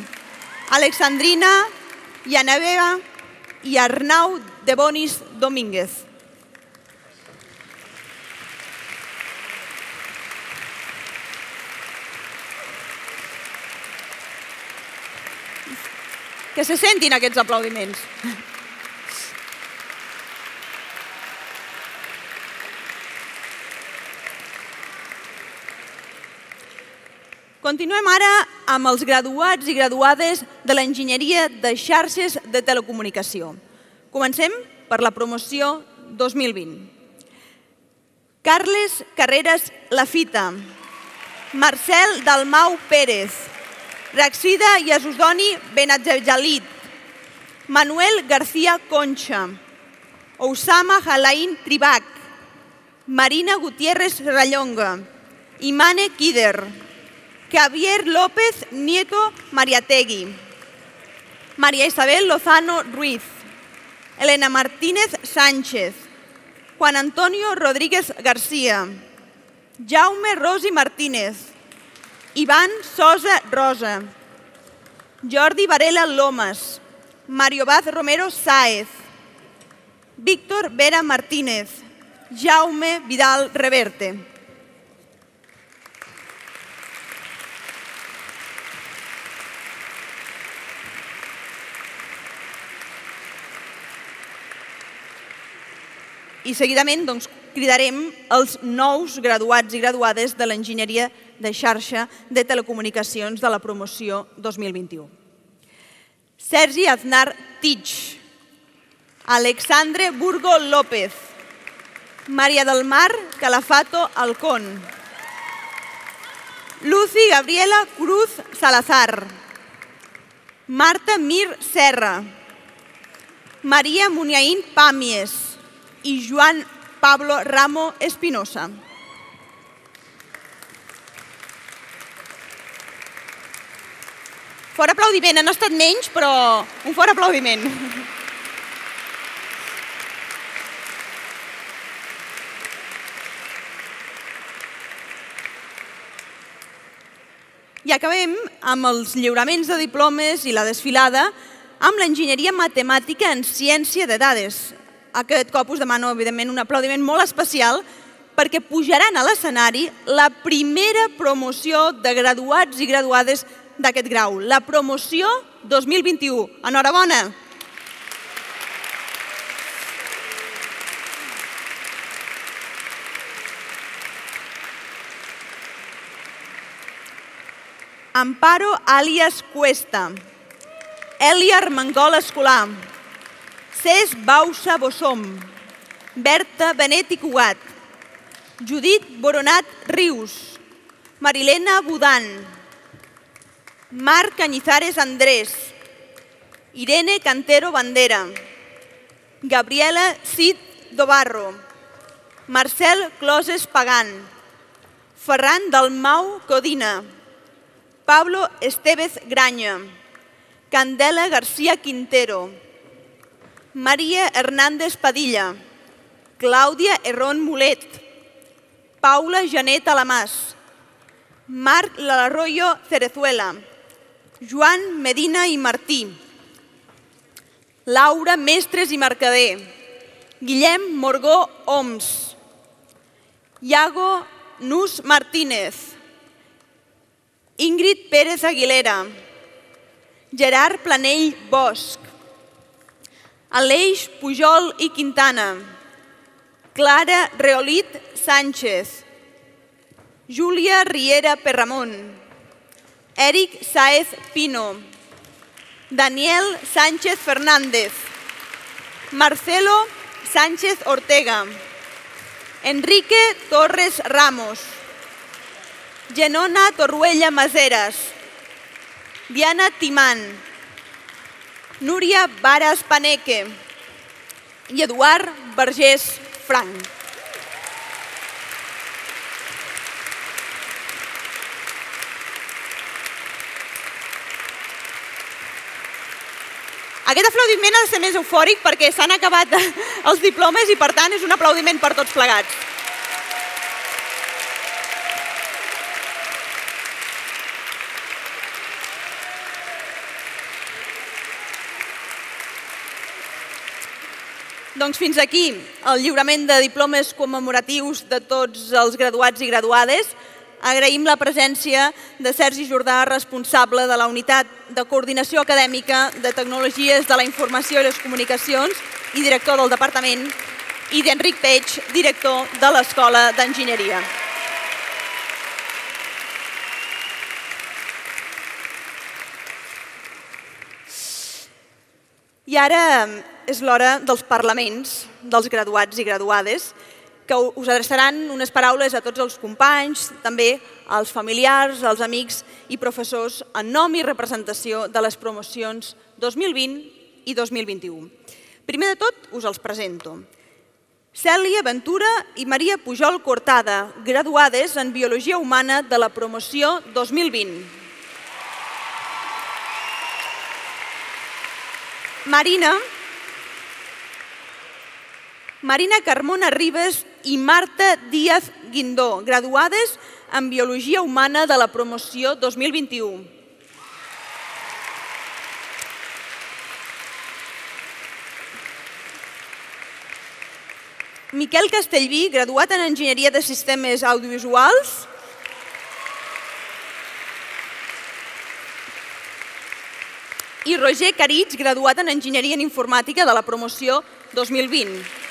Alexandrina Llanavega i Arnau de Bonis Domínguez. Que se sentin aquests aplaudiments. Continuem ara amb els graduats i graduades de l'Enginyeria de Xarxes de Telecomunicació. Comencem per la promoció 2020. Carles Carreras Lafita, Marcel Dalmau Pérez, Raxida Yasusdoni Benadjalit, Manuel García Concha, Osama Halain Tribac, Marina Gutiérrez Rallonga, Imane Kider, Javier López Nieto Mariategui, María Isabel Lozano Ruiz, Elena Martínez Sánchez, Juan Antonio Rodríguez García, Jaume Rosi Martínez, Iván Sosa Rosa, Jordi Varela Lomas, Mario Baz Romero Sáez, Víctor Vera Martínez, Jaume Vidal Reverte. I seguidament doncs, cridarem els nous graduats i graduades de l'enginyeria de xarxa de telecomunicacions de la promoció 2021. Sergi Aznar Tich, Alexandre Burgo López, Maria del Mar Calafato Alcón, Lucy Gabriela Cruz Salazar, Marta Mir Serra, Maria Muniaín Pàmies i Joan Pablo Ramo Espinosa. Fort aplaudiment, han estat menys, però un fort aplaudiment. I acabem amb els lliuraments de diplomes i la desfilada amb l'enginyeria matemàtica en ciència de dades. Aquest cop us demano, evidentment, un aplaudiment molt especial perquè pujaran a l'escenari la primera promoció de graduats i graduades d'aquest grau, la promoció 2021. Enhorabona! Amparo àlies Cuesta, Èlia Armengol Escolar, Cés Bausa Bossom, Berta Benet i Cugat, Judit Boronat Rius, Marilena Budan, Marc Cañizares Andrés, Irene Cantero Bandera, Gabriela Cid Dobarro, Marcel Closes Pagan, Ferran Dalmau Codina, Pablo Estevez Granya, Candela García Quintero, Maria Hernández Padilla, Clàudia Herrón Mulet, Paula Janet Alamàs, Marc Lalarroyo Cerezuela, Joan Medina i Martí, Laura Mestres i Mercader, Guillem Morgó Oms, Iago Nus Martínez, Ingrid Pérez Aguilera, Gerard Planell Bosch, Aleix Pujol i Quintana, Clara Reolit Sánchez, Júlia Riera Perramón, Eric Saez Pino, Daniel Sánchez Fernández, Marcelo Sánchez Ortega, Enrique Torres Ramos, Genona Torruella Maseras, Diana Timán, Núria Varas Paneque i Eduard Vergés Frank. Aquest aplaudiment ha de ser més eufòric perquè s'han acabat els diplomes i per tant és un aplaudiment per tots plegats. Doncs fins aquí el lliurament de diplomes commemoratius de tots els graduats i graduades. Agraïm la presència de Sergi Jordà, responsable de la Unitat de Coordinació Acadèmica de Tecnologies de la Informació i les Comunicacions i director del departament, i d'Enric Peig, director de l'Escola d'Enginyeria. I ara és l'hora dels parlaments, dels graduats i graduades, que us adreçaran unes paraules a tots els companys, també als familiars, als amics i professors en nom i representació de les promocions 2020 i 2021. Primer de tot, us els presento. Cèlia Ventura i Maria Pujol Cortada, graduades en Biologia Humana de la promoció 2020. Marina, Marina Carmona Ribes i Marta Díaz Guindó, graduades en Biologia Humana de la promoció 2021. Miquel Castellví, graduat en Enginyeria de Sistemes Audiovisuals. I Roger Carits, graduat en Enginyeria en Informàtica de la promoció 2020.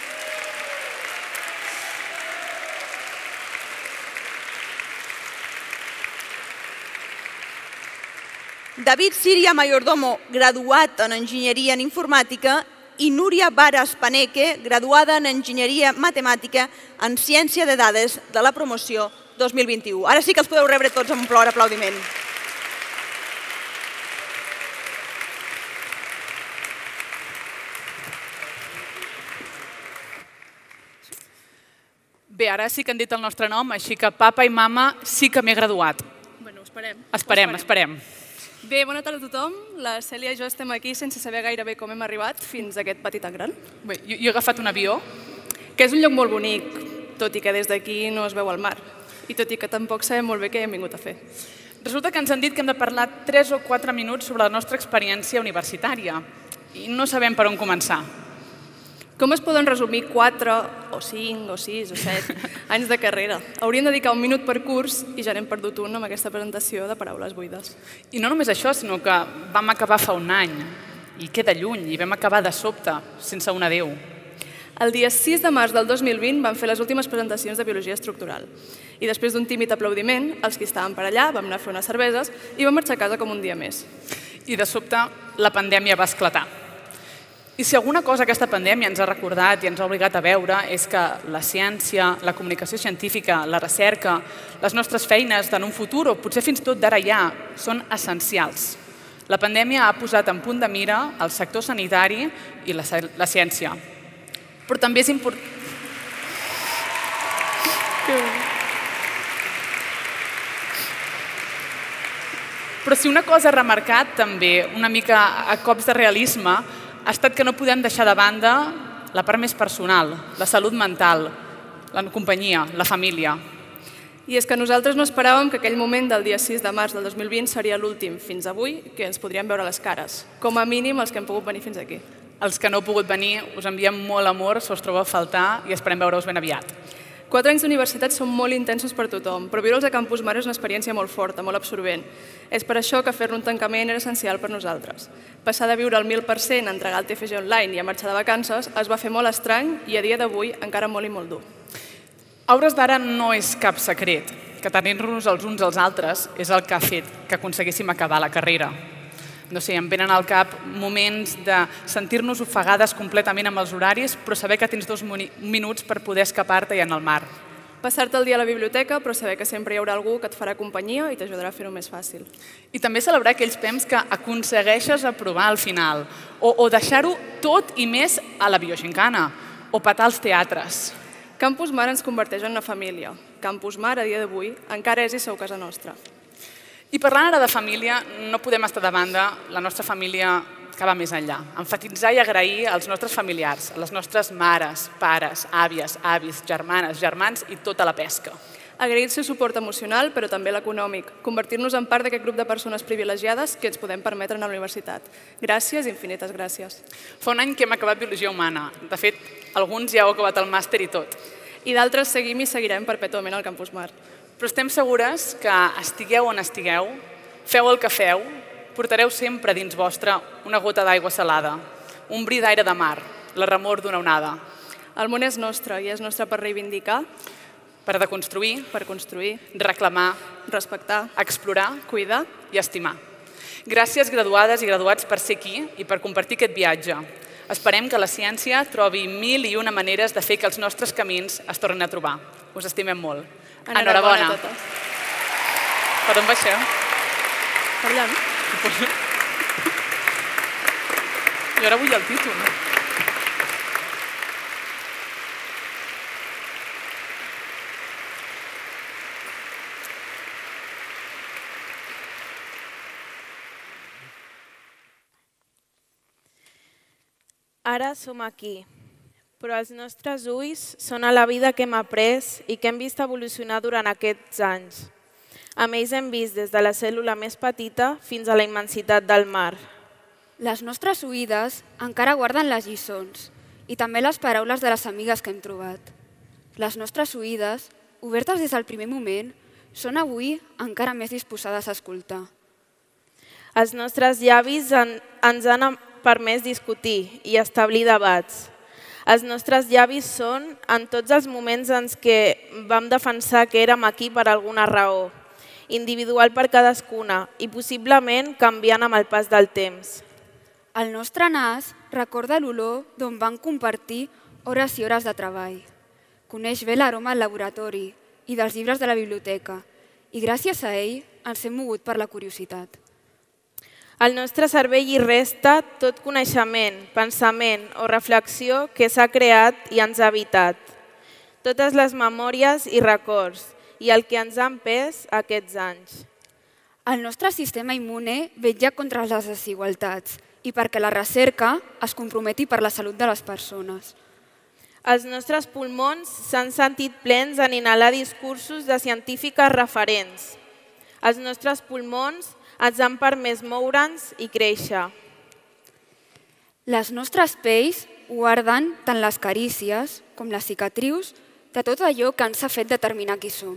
David Siria Mayordomo, graduat en Enginyeria en Informàtica, i Núria Varas Paneque, graduada en Enginyeria Matemàtica en Ciència de Dades de la promoció 2021. Ara sí que els podeu rebre tots amb un plor aplaudiment. Bé, ara sí que han dit el nostre nom, així que papa i mama sí que m'he graduat. Bueno, esperem. Esperem, esperem. Bé, bona tarda a tothom. La Cèlia i jo estem aquí sense saber gairebé com hem arribat fins a aquest pati tan gran. Bé, jo, jo he agafat un avió. Que és un lloc molt bonic, tot i que des d'aquí no es veu el mar. I tot i que tampoc sabem molt bé què hem vingut a fer. Resulta que ens han dit que hem de parlar 3 o 4 minuts sobre la nostra experiència universitària i no sabem per on començar. Com es poden resumir 4 o 5 o 6 o 7 anys de carrera? Hauríem de dedicar un minut per curs i ja n'hem perdut un amb aquesta presentació de paraules buides. I no només això, sinó que vam acabar fa un any i queda lluny i vam acabar de sobte, sense un adeu. El dia 6 de març del 2020 vam fer les últimes presentacions de Biologia Estructural. I després d'un tímid aplaudiment, els que estàvem per allà vam anar a fer unes cerveses i vam marxar a casa com un dia més. I de sobte la pandèmia va esclatar. I si alguna cosa aquesta pandèmia ens ha recordat i ens ha obligat a veure és que la ciència, la comunicació científica, la recerca, les nostres feines en un futur o potser fins tot d'ara ja són essencials. La pandèmia ha posat en punt de mira el sector sanitari i la, la ciència. Però també és important... Però si una cosa ha remarcat també, una mica a cops de realisme, ha estat que no podem deixar de banda la part més personal, la salut mental, la companyia, la família. I és que nosaltres no esperàvem que aquell moment del dia 6 de març del 2020 seria l'últim fins avui que ens podríem veure les cares. Com a mínim els que hem pogut venir fins aquí. Els que no heu pogut venir, us enviem molt amor, se us troba a faltar i esperem veure-us ben aviat. Quatre anys d'universitat són molt intensos per tothom, però viure'ls a Campus Mar és una experiència molt forta, molt absorbent. És per això que fer-ne un tancament era essencial per nosaltres. Passar de viure al 1.000% a entregar el TFG online i a marxar de vacances es va fer molt estrany i a dia d'avui encara molt i molt dur. A hores d'ara no és cap secret que tenir-nos els uns als altres és el que ha fet que aconseguíssim acabar la carrera. No sé, em venen al cap moments de sentir-nos ofegades completament amb els horaris, però saber que tens dos minuts per poder escapar-te i anar al mar. Passar-te el dia a la biblioteca, però saber que sempre hi haurà algú que et farà companyia i t'ajudarà a fer-ho més fàcil. I també celebrar aquells PEMs que aconsegueixes aprovar al final, o, o deixar-ho tot i més a la biogincana, o patar als teatres. Campus Mar ens converteix en una família. Campus Mar, a dia d'avui, encara és i sou casa nostra. I parlant ara de família, no podem estar de banda la nostra família que va més enllà. Enfatitzar i agrair als nostres familiars, a les nostres mares, pares, àvies, avis, germanes, germans i tota la pesca. Agrair el seu suport emocional, però també l'econòmic. Convertir-nos en part d'aquest grup de persones privilegiades que ens podem permetre a la universitat. Gràcies, infinites gràcies. Fa un any que hem acabat Biologia Humana. De fet, alguns ja heu acabat el màster i tot. I d'altres seguim i seguirem perpètuament al Campus Mar. Però estem segures que estigueu on estigueu, feu el que feu, portareu sempre dins vostre una gota d'aigua salada, un bri d'aire de mar, la remor d'una onada. El món és nostre i és nostre per reivindicar, per deconstruir, per construir, reclamar, respectar, explorar, cuidar i estimar. Gràcies, graduades i graduats, per ser aquí i per compartir aquest viatge. Esperem que la ciència trobi mil i una maneres de fer que els nostres camins es tornin a trobar. Us estimem molt. Enhorabona. a totes. Per on baixeu? Per allà, no? Jo ara vull el títol. No? Ara som aquí, però els nostres ulls són a la vida que hem après i que hem vist evolucionar durant aquests anys. Amb ells hem vist des de la cèl·lula més petita fins a la immensitat del mar. Les nostres oïdes encara guarden les lliçons i també les paraules de les amigues que hem trobat. Les nostres oïdes, obertes des del primer moment, són avui encara més disposades a escoltar. Els nostres llavis en, ens han permès discutir i establir debats. Els nostres llavis són en tots els moments en què vam defensar que érem aquí per alguna raó, individual per cadascuna i possiblement canviant amb el pas del temps. El nostre nas recorda l'olor d'on van compartir hores i hores de treball. Coneix bé l'aroma al laboratori i dels llibres de la biblioteca i gràcies a ell ens hem mogut per la curiositat. Al nostre cervell hi resta tot coneixement, pensament o reflexió que s'ha creat i ens ha habitat. Totes les memòries i records i el que ens han pes aquests anys. El nostre sistema immune vetlla contra les desigualtats i perquè la recerca es comprometi per la salut de les persones. Els nostres pulmons s'han sentit plens en inhalar discursos de científiques referents. Els nostres pulmons ens han permès moure'ns i créixer. Les nostres pells guarden tant les carícies com les cicatrius de tot allò que ens ha fet determinar qui som.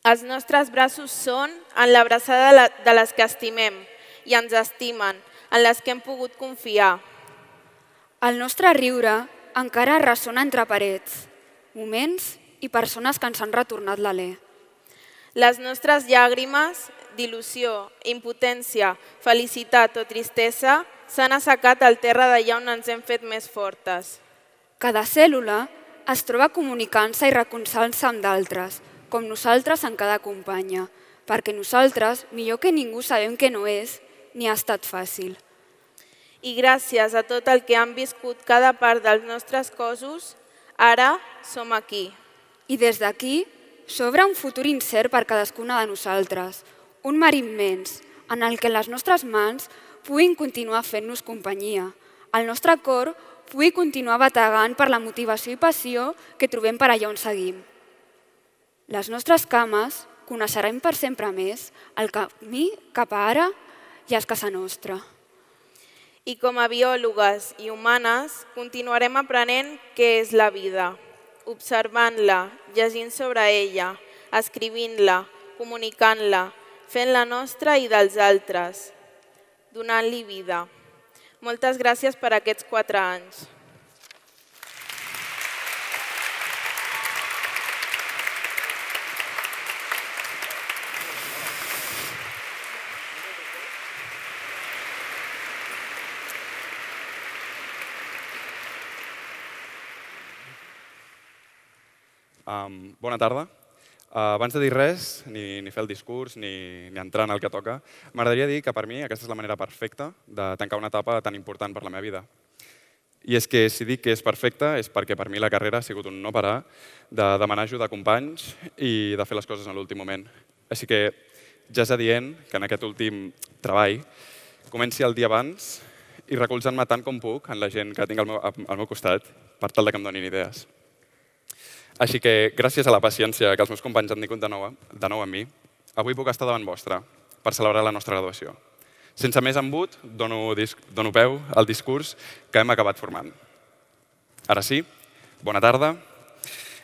Els nostres braços són en l'abraçada de les que estimem i ens estimen, en les que hem pogut confiar. El nostre riure encara ressona entre parets, moments i persones que ens han retornat l'alè. Les nostres llàgrimes d'il·lusió, impotència, felicitat o tristesa s'han assecat al terra d'allà on ens hem fet més fortes. Cada cèl·lula es troba comunicant-se i reconciliant-se amb d'altres, com nosaltres en cada companya, perquè nosaltres, millor que ningú, sabem que no és ni ha estat fàcil. I gràcies a tot el que han viscut cada part dels nostres cossos, ara som aquí. I des d'aquí s'obre un futur incert per cadascuna de nosaltres, un mar immens en el que les nostres mans puguin continuar fent-nos companyia, el nostre cor pugui continuar bategant per la motivació i passió que trobem per allà on seguim. Les nostres cames coneixerem per sempre més el camí cap a ara i a casa nostra. I com a biòlogues i humanes continuarem aprenent què és la vida, observant-la, llegint sobre ella, escrivint-la, comunicant-la, fent-la nostra i dels altres, donant-li vida. Moltes gràcies per aquests quatre anys. Um, bona tarda. Uh, abans de dir res, ni, ni fer el discurs, ni, ni entrar en el que toca, m'agradaria dir que per mi aquesta és la manera perfecta de tancar una etapa tan important per la meva vida. I és que si dic que és perfecta és perquè per mi la carrera ha sigut un no parar de demanar ajuda a companys i de fer les coses en l'últim moment. Així que ja és adient que en aquest últim treball comenci el dia abans i recolzant-me tant com puc en la gent que tinc al meu, al meu costat per tal de que em donin idees. Així que, gràcies a la paciència que els meus companys han tingut de nou, de nou amb mi, avui puc estar davant vostra per celebrar la nostra graduació. Sense més embut, dono, dono peu al discurs que hem acabat formant. Ara sí, bona tarda.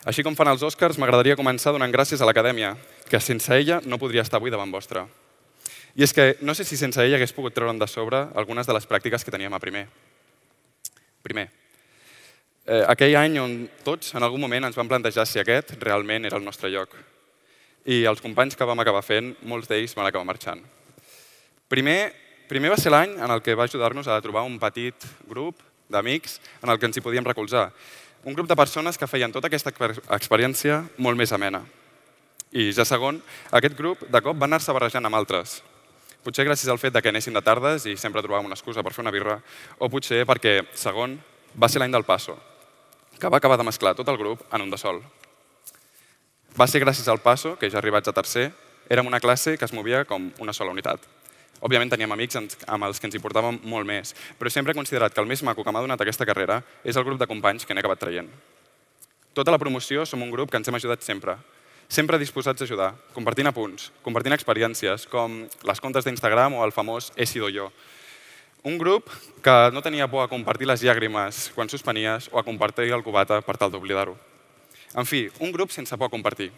Així com fan els Oscars, m'agradaria començar donant gràcies a l'Acadèmia, que sense ella no podria estar avui davant vostra. I és que no sé si sense ella hagués pogut treure'n de sobre algunes de les pràctiques que teníem a primer. Primer, eh, aquell any on tots en algun moment ens vam plantejar si aquest realment era el nostre lloc. I els companys que vam acabar fent, molts d'ells van acabar marxant. Primer, primer va ser l'any en el que va ajudar-nos a trobar un petit grup d'amics en el que ens hi podíem recolzar. Un grup de persones que feien tota aquesta experiència molt més amena. I ja segon, aquest grup de cop va anar-se barrejant amb altres. Potser gràcies al fet de que anéssim de tardes i sempre trobàvem una excusa per fer una birra, o potser perquè, segon, va ser l'any del Passo, que va acabar de mesclar tot el grup en un de sol. Va ser gràcies al Passo que, ja arribats a tercer, érem una classe que es movia com una sola unitat. Òbviament teníem amics amb els que ens hi portàvem molt més, però sempre he considerat que el més maco que m'ha donat aquesta carrera és el grup de companys que n'he acabat traient. Tota la promoció som un grup que ens hem ajudat sempre, sempre disposats a ajudar, compartint apunts, compartint experiències, com les comptes d'Instagram o el famós he sido yo, un grup que no tenia por a compartir les llàgrimes quan suspenies o a compartir el cubata per tal d'oblidar-ho. En fi, un grup sense por a compartir.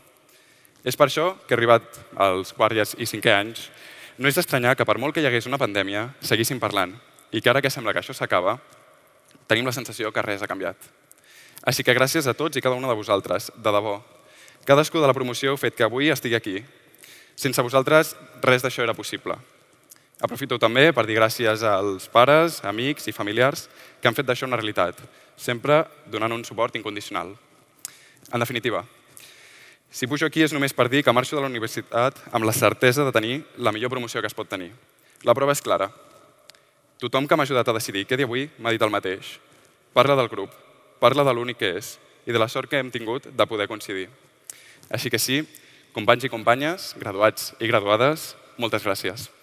És per això que, arribat als quarts i cinquè anys, no és d'estranyar que per molt que hi hagués una pandèmia, seguissin parlant i que ara que sembla que això s'acaba, tenim la sensació que res ha canviat. Així que gràcies a tots i cada una de vosaltres, de debò. Cadascú de la promoció heu fet que avui estigui aquí. Sense vosaltres, res d'això era possible. Aprofito també per dir gràcies als pares, amics i familiars que han fet d'això una realitat, sempre donant un suport incondicional. En definitiva, si pujo aquí és només per dir que marxo de la universitat amb la certesa de tenir la millor promoció que es pot tenir. La prova és clara. Tothom que m'ha ajudat a decidir què dir avui m'ha dit el mateix. Parla del grup, parla de l'únic que és i de la sort que hem tingut de poder coincidir. Així que sí, companys i companyes, graduats i graduades, moltes gràcies.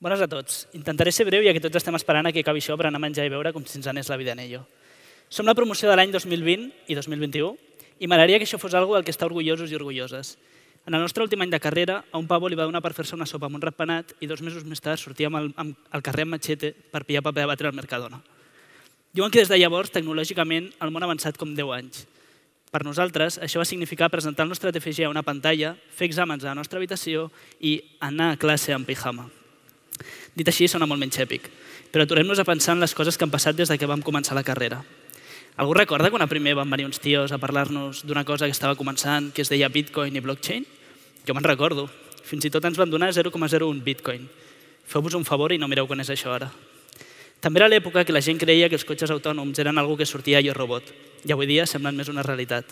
Bones a tots. Intentaré ser breu, ja que tots estem esperant a que acabi això per anar a menjar i beure com si ens anés la vida en ello. Som la promoció de l'any 2020 i 2021 i m'agradaria que això fos algo del que està orgullosos i orgulloses. En el nostre últim any de carrera, a un pavo li va donar per fer-se una sopa amb un ratpenat i dos mesos més tard sortíem al, al carrer amb machete per pillar paper de batre al Mercadona. Diuen que des de llavors, tecnològicament, el món ha avançat com 10 anys. Per nosaltres, això va significar presentar el nostre TFG a una pantalla, fer exàmens a la nostra habitació i anar a classe en pijama. Dit així, sona molt menys èpic, però aturem-nos a pensar en les coses que han passat des de que vam començar la carrera. Algú recorda quan a primer van venir uns tios a parlar-nos d'una cosa que estava començant, que es deia Bitcoin i blockchain? Jo me'n recordo. Fins i tot ens van donar 0,01 Bitcoin. Feu-vos un favor i no mireu quan és això ara. També era l'època que la gent creia que els cotxes autònoms eren algo que sortia a robot, i avui dia semblen més una realitat.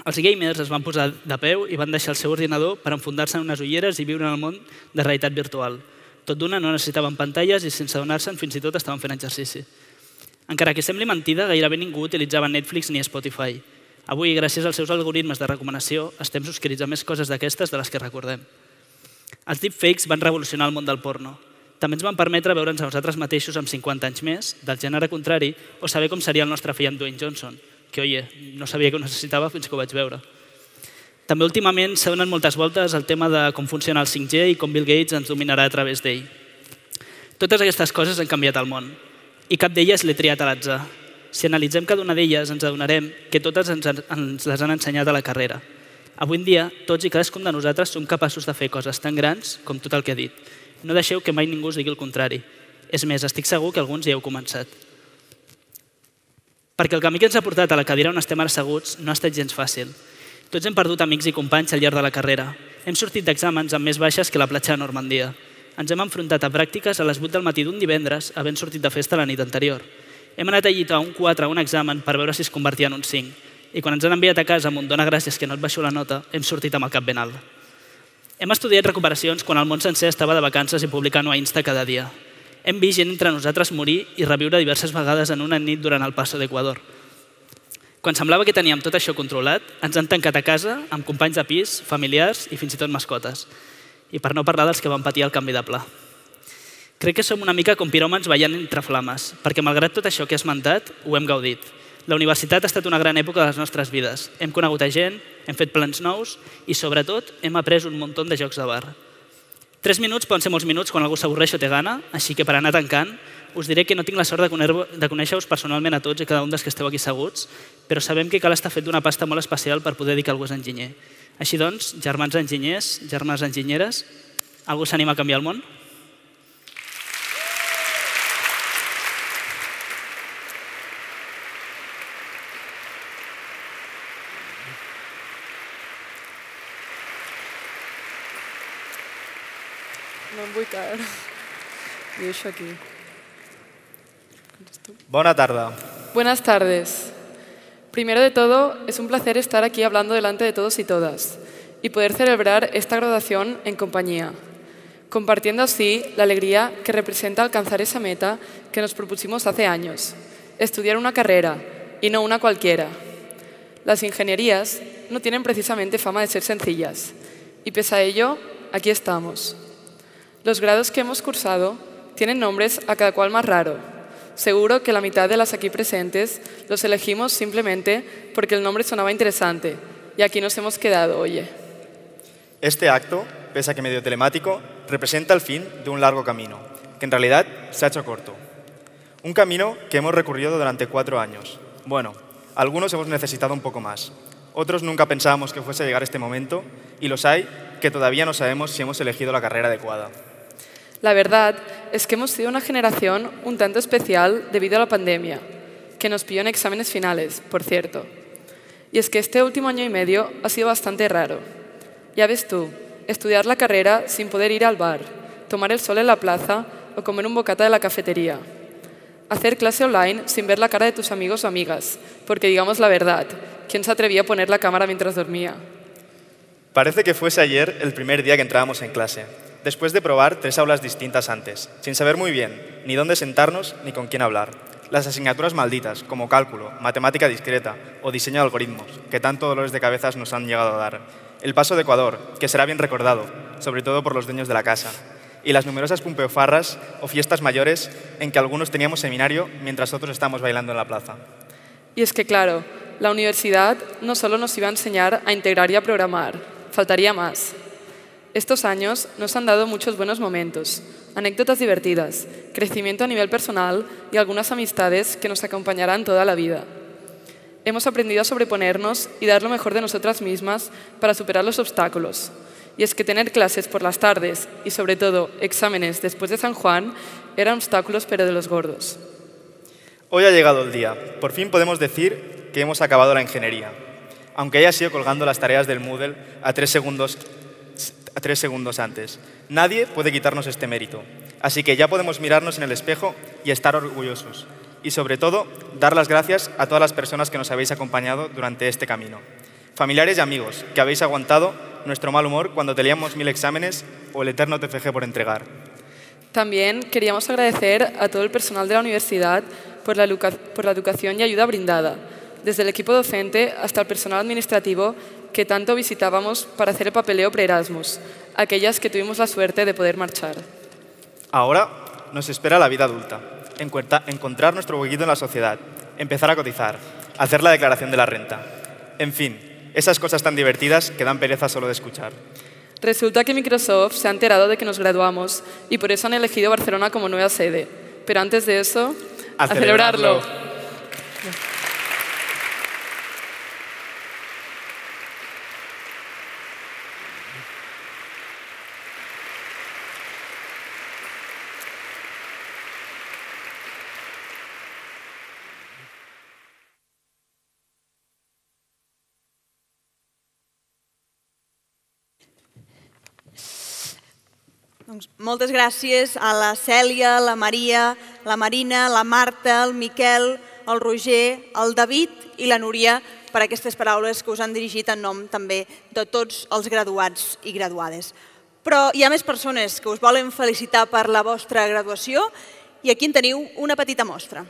Els gamers es van posar de peu i van deixar el seu ordinador per enfundar-se en unes ulleres i viure en el món de realitat virtual. Tot d'una no necessitaven pantalles i sense donar-se'n fins i tot estaven fent exercici. Encara que sembli mentida, gairebé ningú utilitzava Netflix ni Spotify. Avui, gràcies als seus algoritmes de recomanació, estem subscrits a més coses d'aquestes de les que recordem. Els deepfakes van revolucionar el món del porno. També ens van permetre veure'ns a nosaltres mateixos amb 50 anys més, del gènere contrari, o saber com seria el nostre fill amb Dwayne Johnson, que, oye, no sabia que ho necessitava fins que ho vaig veure. També últimament s'ha donat moltes voltes el tema de com funciona el 5G i com Bill Gates ens dominarà a través d'ell. Totes aquestes coses han canviat el món i cap d'elles l'he triat a l'atzar. Si analitzem cada una d'elles ens adonarem que totes ens, ens les han ensenyat a la carrera. Avui en dia, tots i cadascun de nosaltres som capaços de fer coses tan grans com tot el que he dit no deixeu que mai ningú us digui el contrari. És més, estic segur que alguns ja heu començat. Perquè el camí que ens ha portat a la cadira on estem ara asseguts no ha estat gens fàcil. Tots hem perdut amics i companys al llarg de la carrera. Hem sortit d'exàmens amb més baixes que la platja de Normandia. Ens hem enfrontat a pràctiques a les 8 del matí d'un divendres, havent sortit de festa la nit anterior. Hem anat a llitar un 4 a un examen per veure si es convertia en un 5. I quan ens han enviat a casa amb un dona gràcies que no et baixo la nota, hem sortit amb el cap ben alt. Hem estudiat recuperacions quan el món sencer estava de vacances i publicant a Insta cada dia. Hem vist gent entre nosaltres morir i reviure diverses vegades en una nit durant el passo d'Equador. Quan semblava que teníem tot això controlat, ens han tancat a casa amb companys de pis, familiars i fins i tot mascotes. I per no parlar dels que van patir el canvi de pla. Crec que som una mica com piròmans ballant entre flames, perquè malgrat tot això que he esmentat, ho hem gaudit. La universitat ha estat una gran època de les nostres vides. Hem conegut a gent, hem fet plans nous i, sobretot, hem après un munt de jocs de bar. Tres minuts poden ser molts minuts quan algú s'avorreix o té gana, així que per anar tancant us diré que no tinc la sort de conèixer-vos personalment a tots i cada un dels que esteu aquí asseguts, però sabem que cal estar fet d'una pasta molt especial per poder dir que algú és enginyer. Així doncs, germans enginyers, germans enginyeres, algú s'anima a canviar el món? No em vull caure. I això aquí. Buena tarde. Buenas tardes. Primero de todo, es un placer estar aquí hablando delante de todos y todas y poder celebrar esta graduación en compañía, compartiendo así la alegría que representa alcanzar esa meta que nos propusimos hace años, estudiar una carrera y no una cualquiera. Las ingenierías no tienen precisamente fama de ser sencillas y pese a ello, aquí estamos. Los grados que hemos cursado tienen nombres a cada cual más raro. Seguro que la mitad de las aquí presentes los elegimos simplemente porque el nombre sonaba interesante y aquí nos hemos quedado, oye. Este acto, pese a que medio telemático, representa el fin de un largo camino, que en realidad se ha hecho corto. Un camino que hemos recorrido durante cuatro años. Bueno, algunos hemos necesitado un poco más. Otros nunca pensábamos que fuese a llegar este momento y los hay que todavía no sabemos si hemos elegido la carrera adecuada. La verdad es que hemos sido una generación un tanto especial debido a la pandemia, que nos pilló en exámenes finales, por cierto. Y es que este último año y medio ha sido bastante raro. Ya ves tú, estudiar la carrera sin poder ir al bar, tomar el sol en la plaza o comer un bocata de la cafetería. Hacer clase online sin ver la cara de tus amigos o amigas, porque digamos la verdad, ¿quién se atrevía a poner la cámara mientras dormía? Parece que fuese ayer el primer día que entrábamos en clase, después de probar tres aulas distintas antes, sin saber muy bien ni dónde sentarnos ni con quién hablar. Las asignaturas malditas, como cálculo, matemática discreta o diseño de algoritmos, que tanto dolores de cabezas nos han llegado a dar. El paso de Ecuador, que será bien recordado, sobre todo por los dueños de la casa. Y las numerosas pumpeofarras o fiestas mayores en que algunos teníamos seminario mientras otros estábamos bailando en la plaza. Y es que, claro, la universidad no solo nos iba a enseñar a integrar y a programar, faltaría más. Estos años nos han dado muchos buenos momentos, anécdotas divertidas, crecimiento a nivel personal y algunas amistades que nos acompañarán toda la vida. Hemos aprendido a sobreponernos y dar lo mejor de nosotras mismas para superar los obstáculos. Y es que tener clases por las tardes y sobre todo exámenes después de San Juan eran obstáculos pero de los gordos. Hoy ha llegado el día. Por fin podemos decir que hemos acabado la ingeniería. Aunque haya sido colgando las tareas del Moodle a tres segundos, tres segundos antes. Nadie puede quitarnos este mérito. Así que ya podemos mirarnos en el espejo y estar orgullosos. Y sobre todo, dar las gracias a todas las personas que nos habéis acompañado durante este camino. Familiares y amigos, que habéis aguantado nuestro mal humor cuando teníamos mil exámenes o el eterno TFG por entregar. También queríamos agradecer a todo el personal de la universidad por la, por la educación y ayuda brindada, desde el equipo docente hasta el personal administrativo que tanto visitábamos para hacer el papeleo pre-Erasmus, aquellas que tuvimos la suerte de poder marchar. Ahora nos espera la vida adulta, encontrar nuestro huequito en la sociedad, empezar a cotizar, hacer la declaración de la renta. En fin, esas cosas tan divertidas que dan pereza solo de escuchar. Resulta que Microsoft se ha enterado de que nos graduamos y por eso han elegido Barcelona como nueva sede. Pero antes de eso, a, celebrarlo. Moltes gràcies a la Cèlia, la Maria, la Marina, la Marta, el Miquel, el Roger, el David i la Núria per aquestes paraules que us han dirigit en nom també de tots els graduats i graduades. Però hi ha més persones que us volen felicitar per la vostra graduació i aquí en teniu una petita mostra.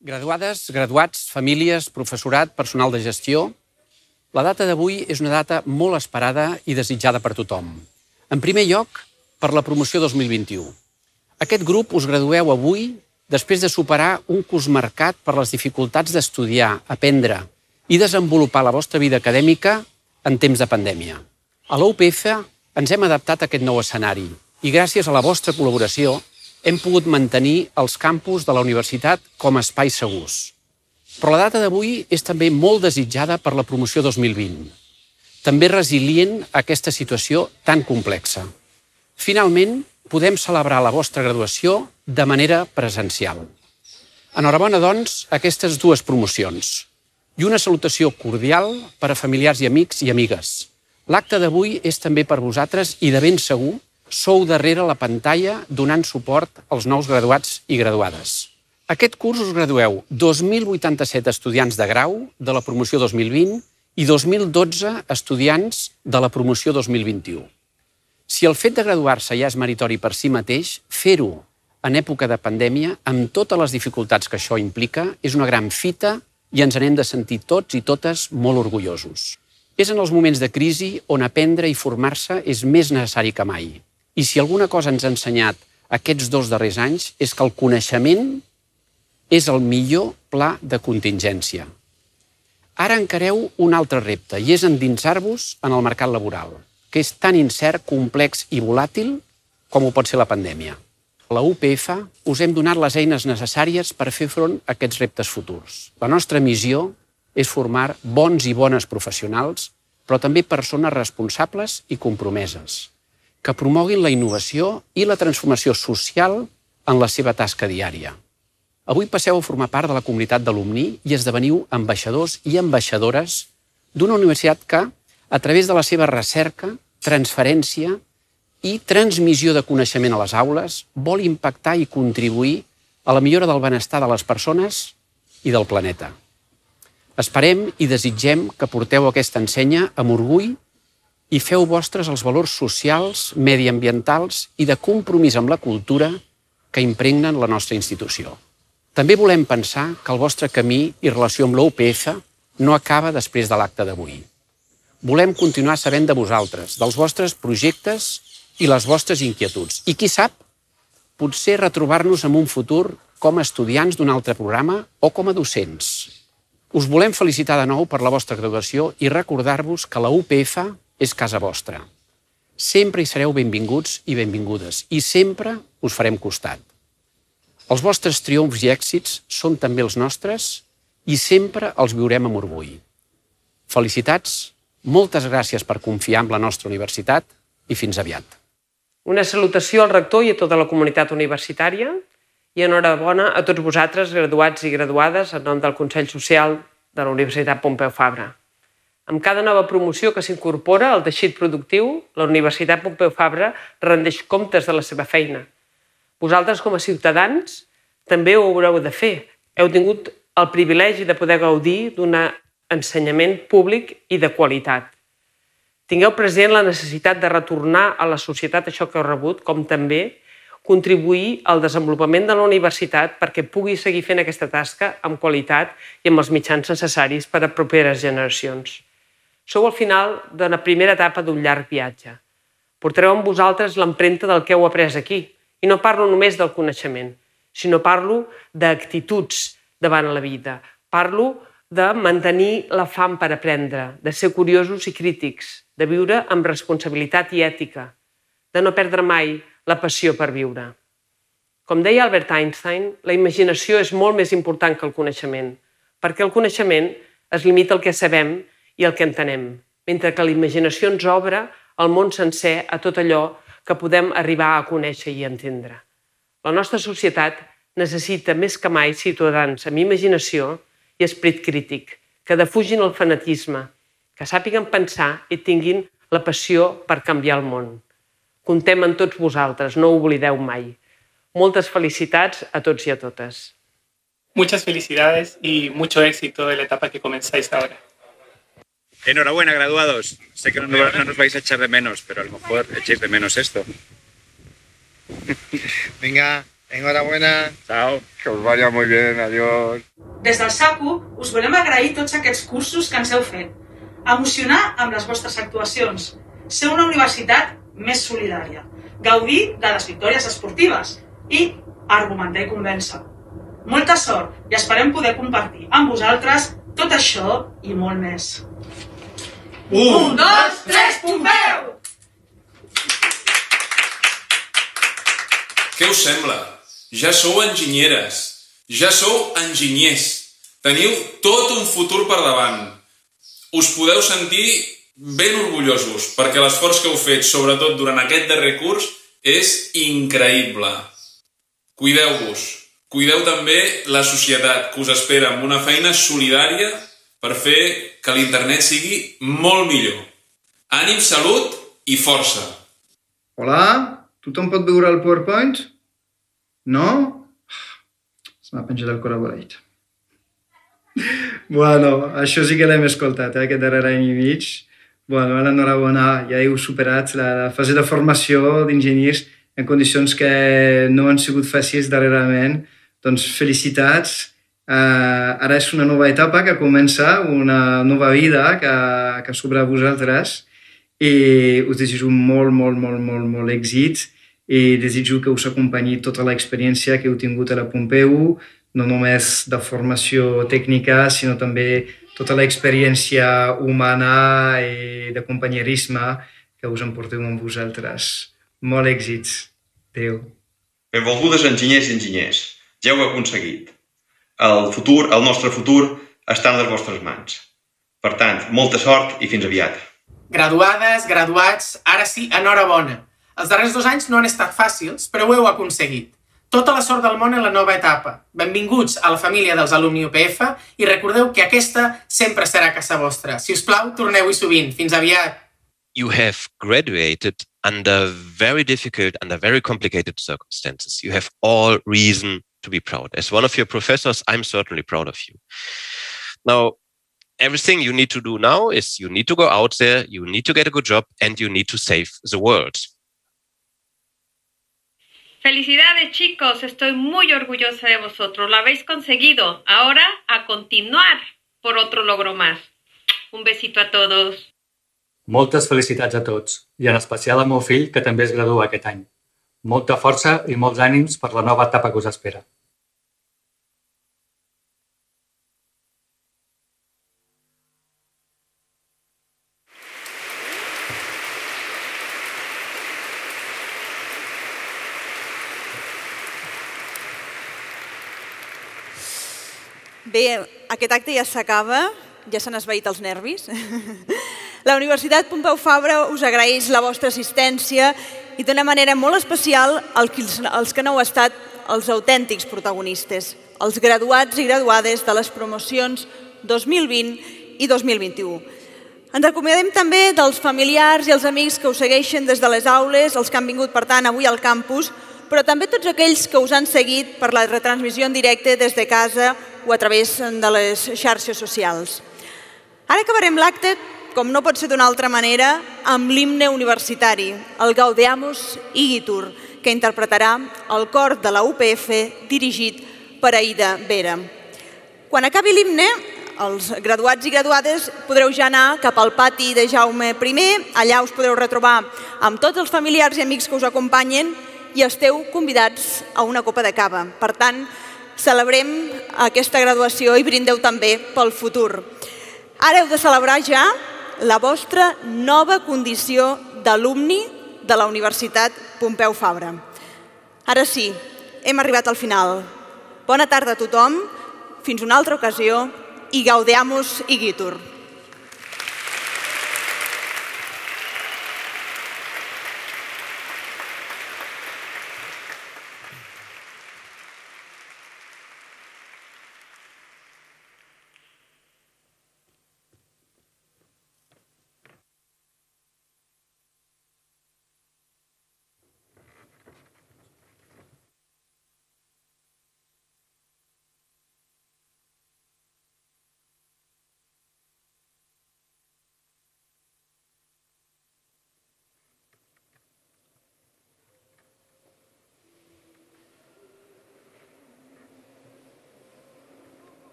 Graduades, graduats, famílies, professorat, personal de gestió, la data d'avui és una data molt esperada i desitjada per tothom. En primer lloc, per la promoció 2021. Aquest grup us gradueu avui després de superar un curs marcat per les dificultats d'estudiar, aprendre i desenvolupar la vostra vida acadèmica en temps de pandèmia. A la UPF ens hem adaptat a aquest nou escenari i gràcies a la vostra col·laboració hem pogut mantenir els campus de la universitat com a espais segurs. Però la data d'avui és també molt desitjada per la promoció 2020. També resilient a aquesta situació tan complexa. Finalment, podem celebrar la vostra graduació de manera presencial. Enhorabona, doncs, aquestes dues promocions. I una salutació cordial per a familiars i amics i amigues. L'acte d'avui és també per vosaltres i de ben segur sou darrere la pantalla donant suport als nous graduats i graduades. Aquest curs us gradueu 2.087 estudiants de grau de la promoció 2020 i 2.012 estudiants de la promoció 2021. Si el fet de graduar-se ja és meritori per si mateix, fer-ho en època de pandèmia, amb totes les dificultats que això implica, és una gran fita i ens n'hem de sentir tots i totes molt orgullosos. És en els moments de crisi on aprendre i formar-se és més necessari que mai. I si alguna cosa ens ha ensenyat aquests dos darrers anys és que el coneixement és el millor pla de contingència. Ara encareu un altre repte i és endinsar-vos en el mercat laboral, que és tan incert, complex i volàtil com ho pot ser la pandèmia. A la UPF us hem donat les eines necessàries per fer front a aquests reptes futurs. La nostra missió és formar bons i bones professionals, però també persones responsables i compromeses, que promoguin la innovació i la transformació social en la seva tasca diària. Avui passeu a formar part de la comunitat d'alumni i esdeveniu ambaixadors i ambaixadores d'una universitat que, a través de la seva recerca, transferència i transmissió de coneixement a les aules, vol impactar i contribuir a la millora del benestar de les persones i del planeta. Esperem i desitgem que porteu aquesta ensenya amb orgull i feu vostres els valors socials, mediambientals i de compromís amb la cultura que impregnen la nostra institució. També volem pensar que el vostre camí i relació amb l'UPF no acaba després de l'acte d'avui. Volem continuar sabent de vosaltres, dels vostres projectes i les vostres inquietuds. I qui sap, potser retrobar-nos en un futur com a estudiants d'un altre programa o com a docents. Us volem felicitar de nou per la vostra graduació i recordar-vos que la UPF és casa vostra. Sempre hi sereu benvinguts i benvingudes i sempre us farem costat. Els vostres triomfs i èxits són també els nostres i sempre els viurem amb orgull. Felicitats, moltes gràcies per confiar en la nostra universitat i fins aviat. Una salutació al rector i a tota la comunitat universitària i enhorabona a tots vosaltres, graduats i graduades, en nom del Consell Social de la Universitat Pompeu Fabra. Amb cada nova promoció que s'incorpora al teixit productiu, la Universitat Pompeu Fabra rendeix comptes de la seva feina. Vosaltres, com a ciutadans, també ho haureu de fer. Heu tingut el privilegi de poder gaudir d'un ensenyament públic i de qualitat. Tingueu present la necessitat de retornar a la societat això que heu rebut, com també contribuir al desenvolupament de la universitat perquè pugui seguir fent aquesta tasca amb qualitat i amb els mitjans necessaris per a properes generacions. Sou al final d'una primera etapa d'un llarg viatge. Portareu amb vosaltres l'empremta del que heu après aquí. I no parlo només del coneixement, sinó parlo d'actituds davant la vida. Parlo de mantenir la fam per aprendre, de ser curiosos i crítics, de viure amb responsabilitat i ètica, de no perdre mai la passió per viure. Com deia Albert Einstein, la imaginació és molt més important que el coneixement, perquè el coneixement es limita al que sabem i al que entenem, mentre que la imaginació ens obre el món sencer a tot allò que podem arribar a conèixer i entendre. La nostra societat necessita més que mai ciutadans amb imaginació i esperit crític, que defugin el fanatisme, que sàpiguen pensar i tinguin la passió per canviar el món. Contem en tots vosaltres, no ho oblideu mai. Moltes felicitats a tots i a totes. Muchas felicidades y mucho éxito de la etapa que comenzáis ahora. Enhorabuena, graduados. Sé que no, no nos vais a echar de menos, pero a lo mejor echéis de menos esto. Venga, enhorabuena. Chao. Que os vaya muy bien, adiós. Des del SACU us volem agrair tots aquests cursos que ens heu fet, emocionar amb les vostres actuacions, ser una universitat més solidària, gaudir de les victòries esportives i argumentar i convèncer. Molta sort i esperem poder compartir amb vosaltres tot això i molt més. Un, dos, tres, Pompeu! Què us sembla? Ja sou enginyeres, ja sou enginyers. Teniu tot un futur per davant. Us podeu sentir ben orgullosos, perquè l'esforç que heu fet, sobretot durant aquest darrer curs, és increïble. Cuideu-vos. Cuideu també la societat, que us espera amb una feina solidària per fer que l'internet sigui molt millor. Ànim, salut i força. Hola? Tothom pot veure el PowerPoint? No? Se m'ha penjat el col·laborat. bueno, això sí que l'hem escoltat, eh, aquest darrer any i mig. Bueno, l'enhorabona, ja heu superat la, la fase de formació d'enginyers en condicions que no han sigut fàcils darrerament. Doncs felicitats. Uh, ara és una nova etapa que comença, una nova vida que, que s'obre vosaltres i us desitjo molt, molt, molt, molt, molt èxit i desitjo que us acompanyi tota l'experiència que heu tingut a la Pompeu, no només de formació tècnica, sinó també tota l'experiència humana i de companyerisme que us emporteu amb vosaltres. Molt èxits. Adéu. Benvolgudes enginyers i enginyers, ja ho heu aconseguit. El futur, el nostre futur, està en les vostres mans. Per tant, molta sort i fins aviat. Graduades, graduats, ara sí, enhorabona. Els darrers dos anys no han estat fàcils, però ho heu aconseguit. Tota la sort del món en la nova etapa. Benvinguts a la família dels alumni UPF i recordeu que aquesta sempre serà casa vostra. Si us plau, torneu-hi sovint. Fins aviat. You have graduated under very difficult, under very complicated circumstances. You have all reason to be proud. As one of your professors, I'm certainly proud of you. Now, everything you need to do now is you need to go out there, you need to get a good job, and you need to save the world. Felicidades chicos, estoy muy orgullosa de vosotros, lo habéis conseguido. Ahora a continuar por otro logro más. Un besito a todos. Moltes felicitats a tots, i en especial al meu fill, que també es gradua aquest any. Molta força i molts ànims per la nova etapa que us espera. Bé, aquest acte ja s'acaba, ja s'han esveït els nervis. La Universitat Pompeu Fabra us agraeix la vostra assistència i d'una manera molt especial als que no heu estat els autèntics protagonistes, els graduats i graduades de les promocions 2020 i 2021. Ens acomiadem també dels familiars i els amics que us segueixen des de les aules, els que han vingut, per tant, avui al campus, però també tots aquells que us han seguit per la retransmissió en directe des de casa o a través de les xarxes socials. Ara acabarem l'acte, com no pot ser d'una altra manera, amb l'himne universitari, el Gaudeamus Igitur, que interpretarà el cor de la UPF dirigit per Aida Vera. Quan acabi l'himne, els graduats i graduades podreu ja anar cap al pati de Jaume I, allà us podreu retrobar amb tots els familiars i amics que us acompanyen i esteu convidats a una copa de cava. Per tant, celebrem aquesta graduació i brindeu també pel futur. Ara heu de celebrar ja la vostra nova condició d'alumni de la Universitat Pompeu Fabra. Ara sí, hem arribat al final. Bona tarda a tothom, fins una altra ocasió i gaudeamus Igitur.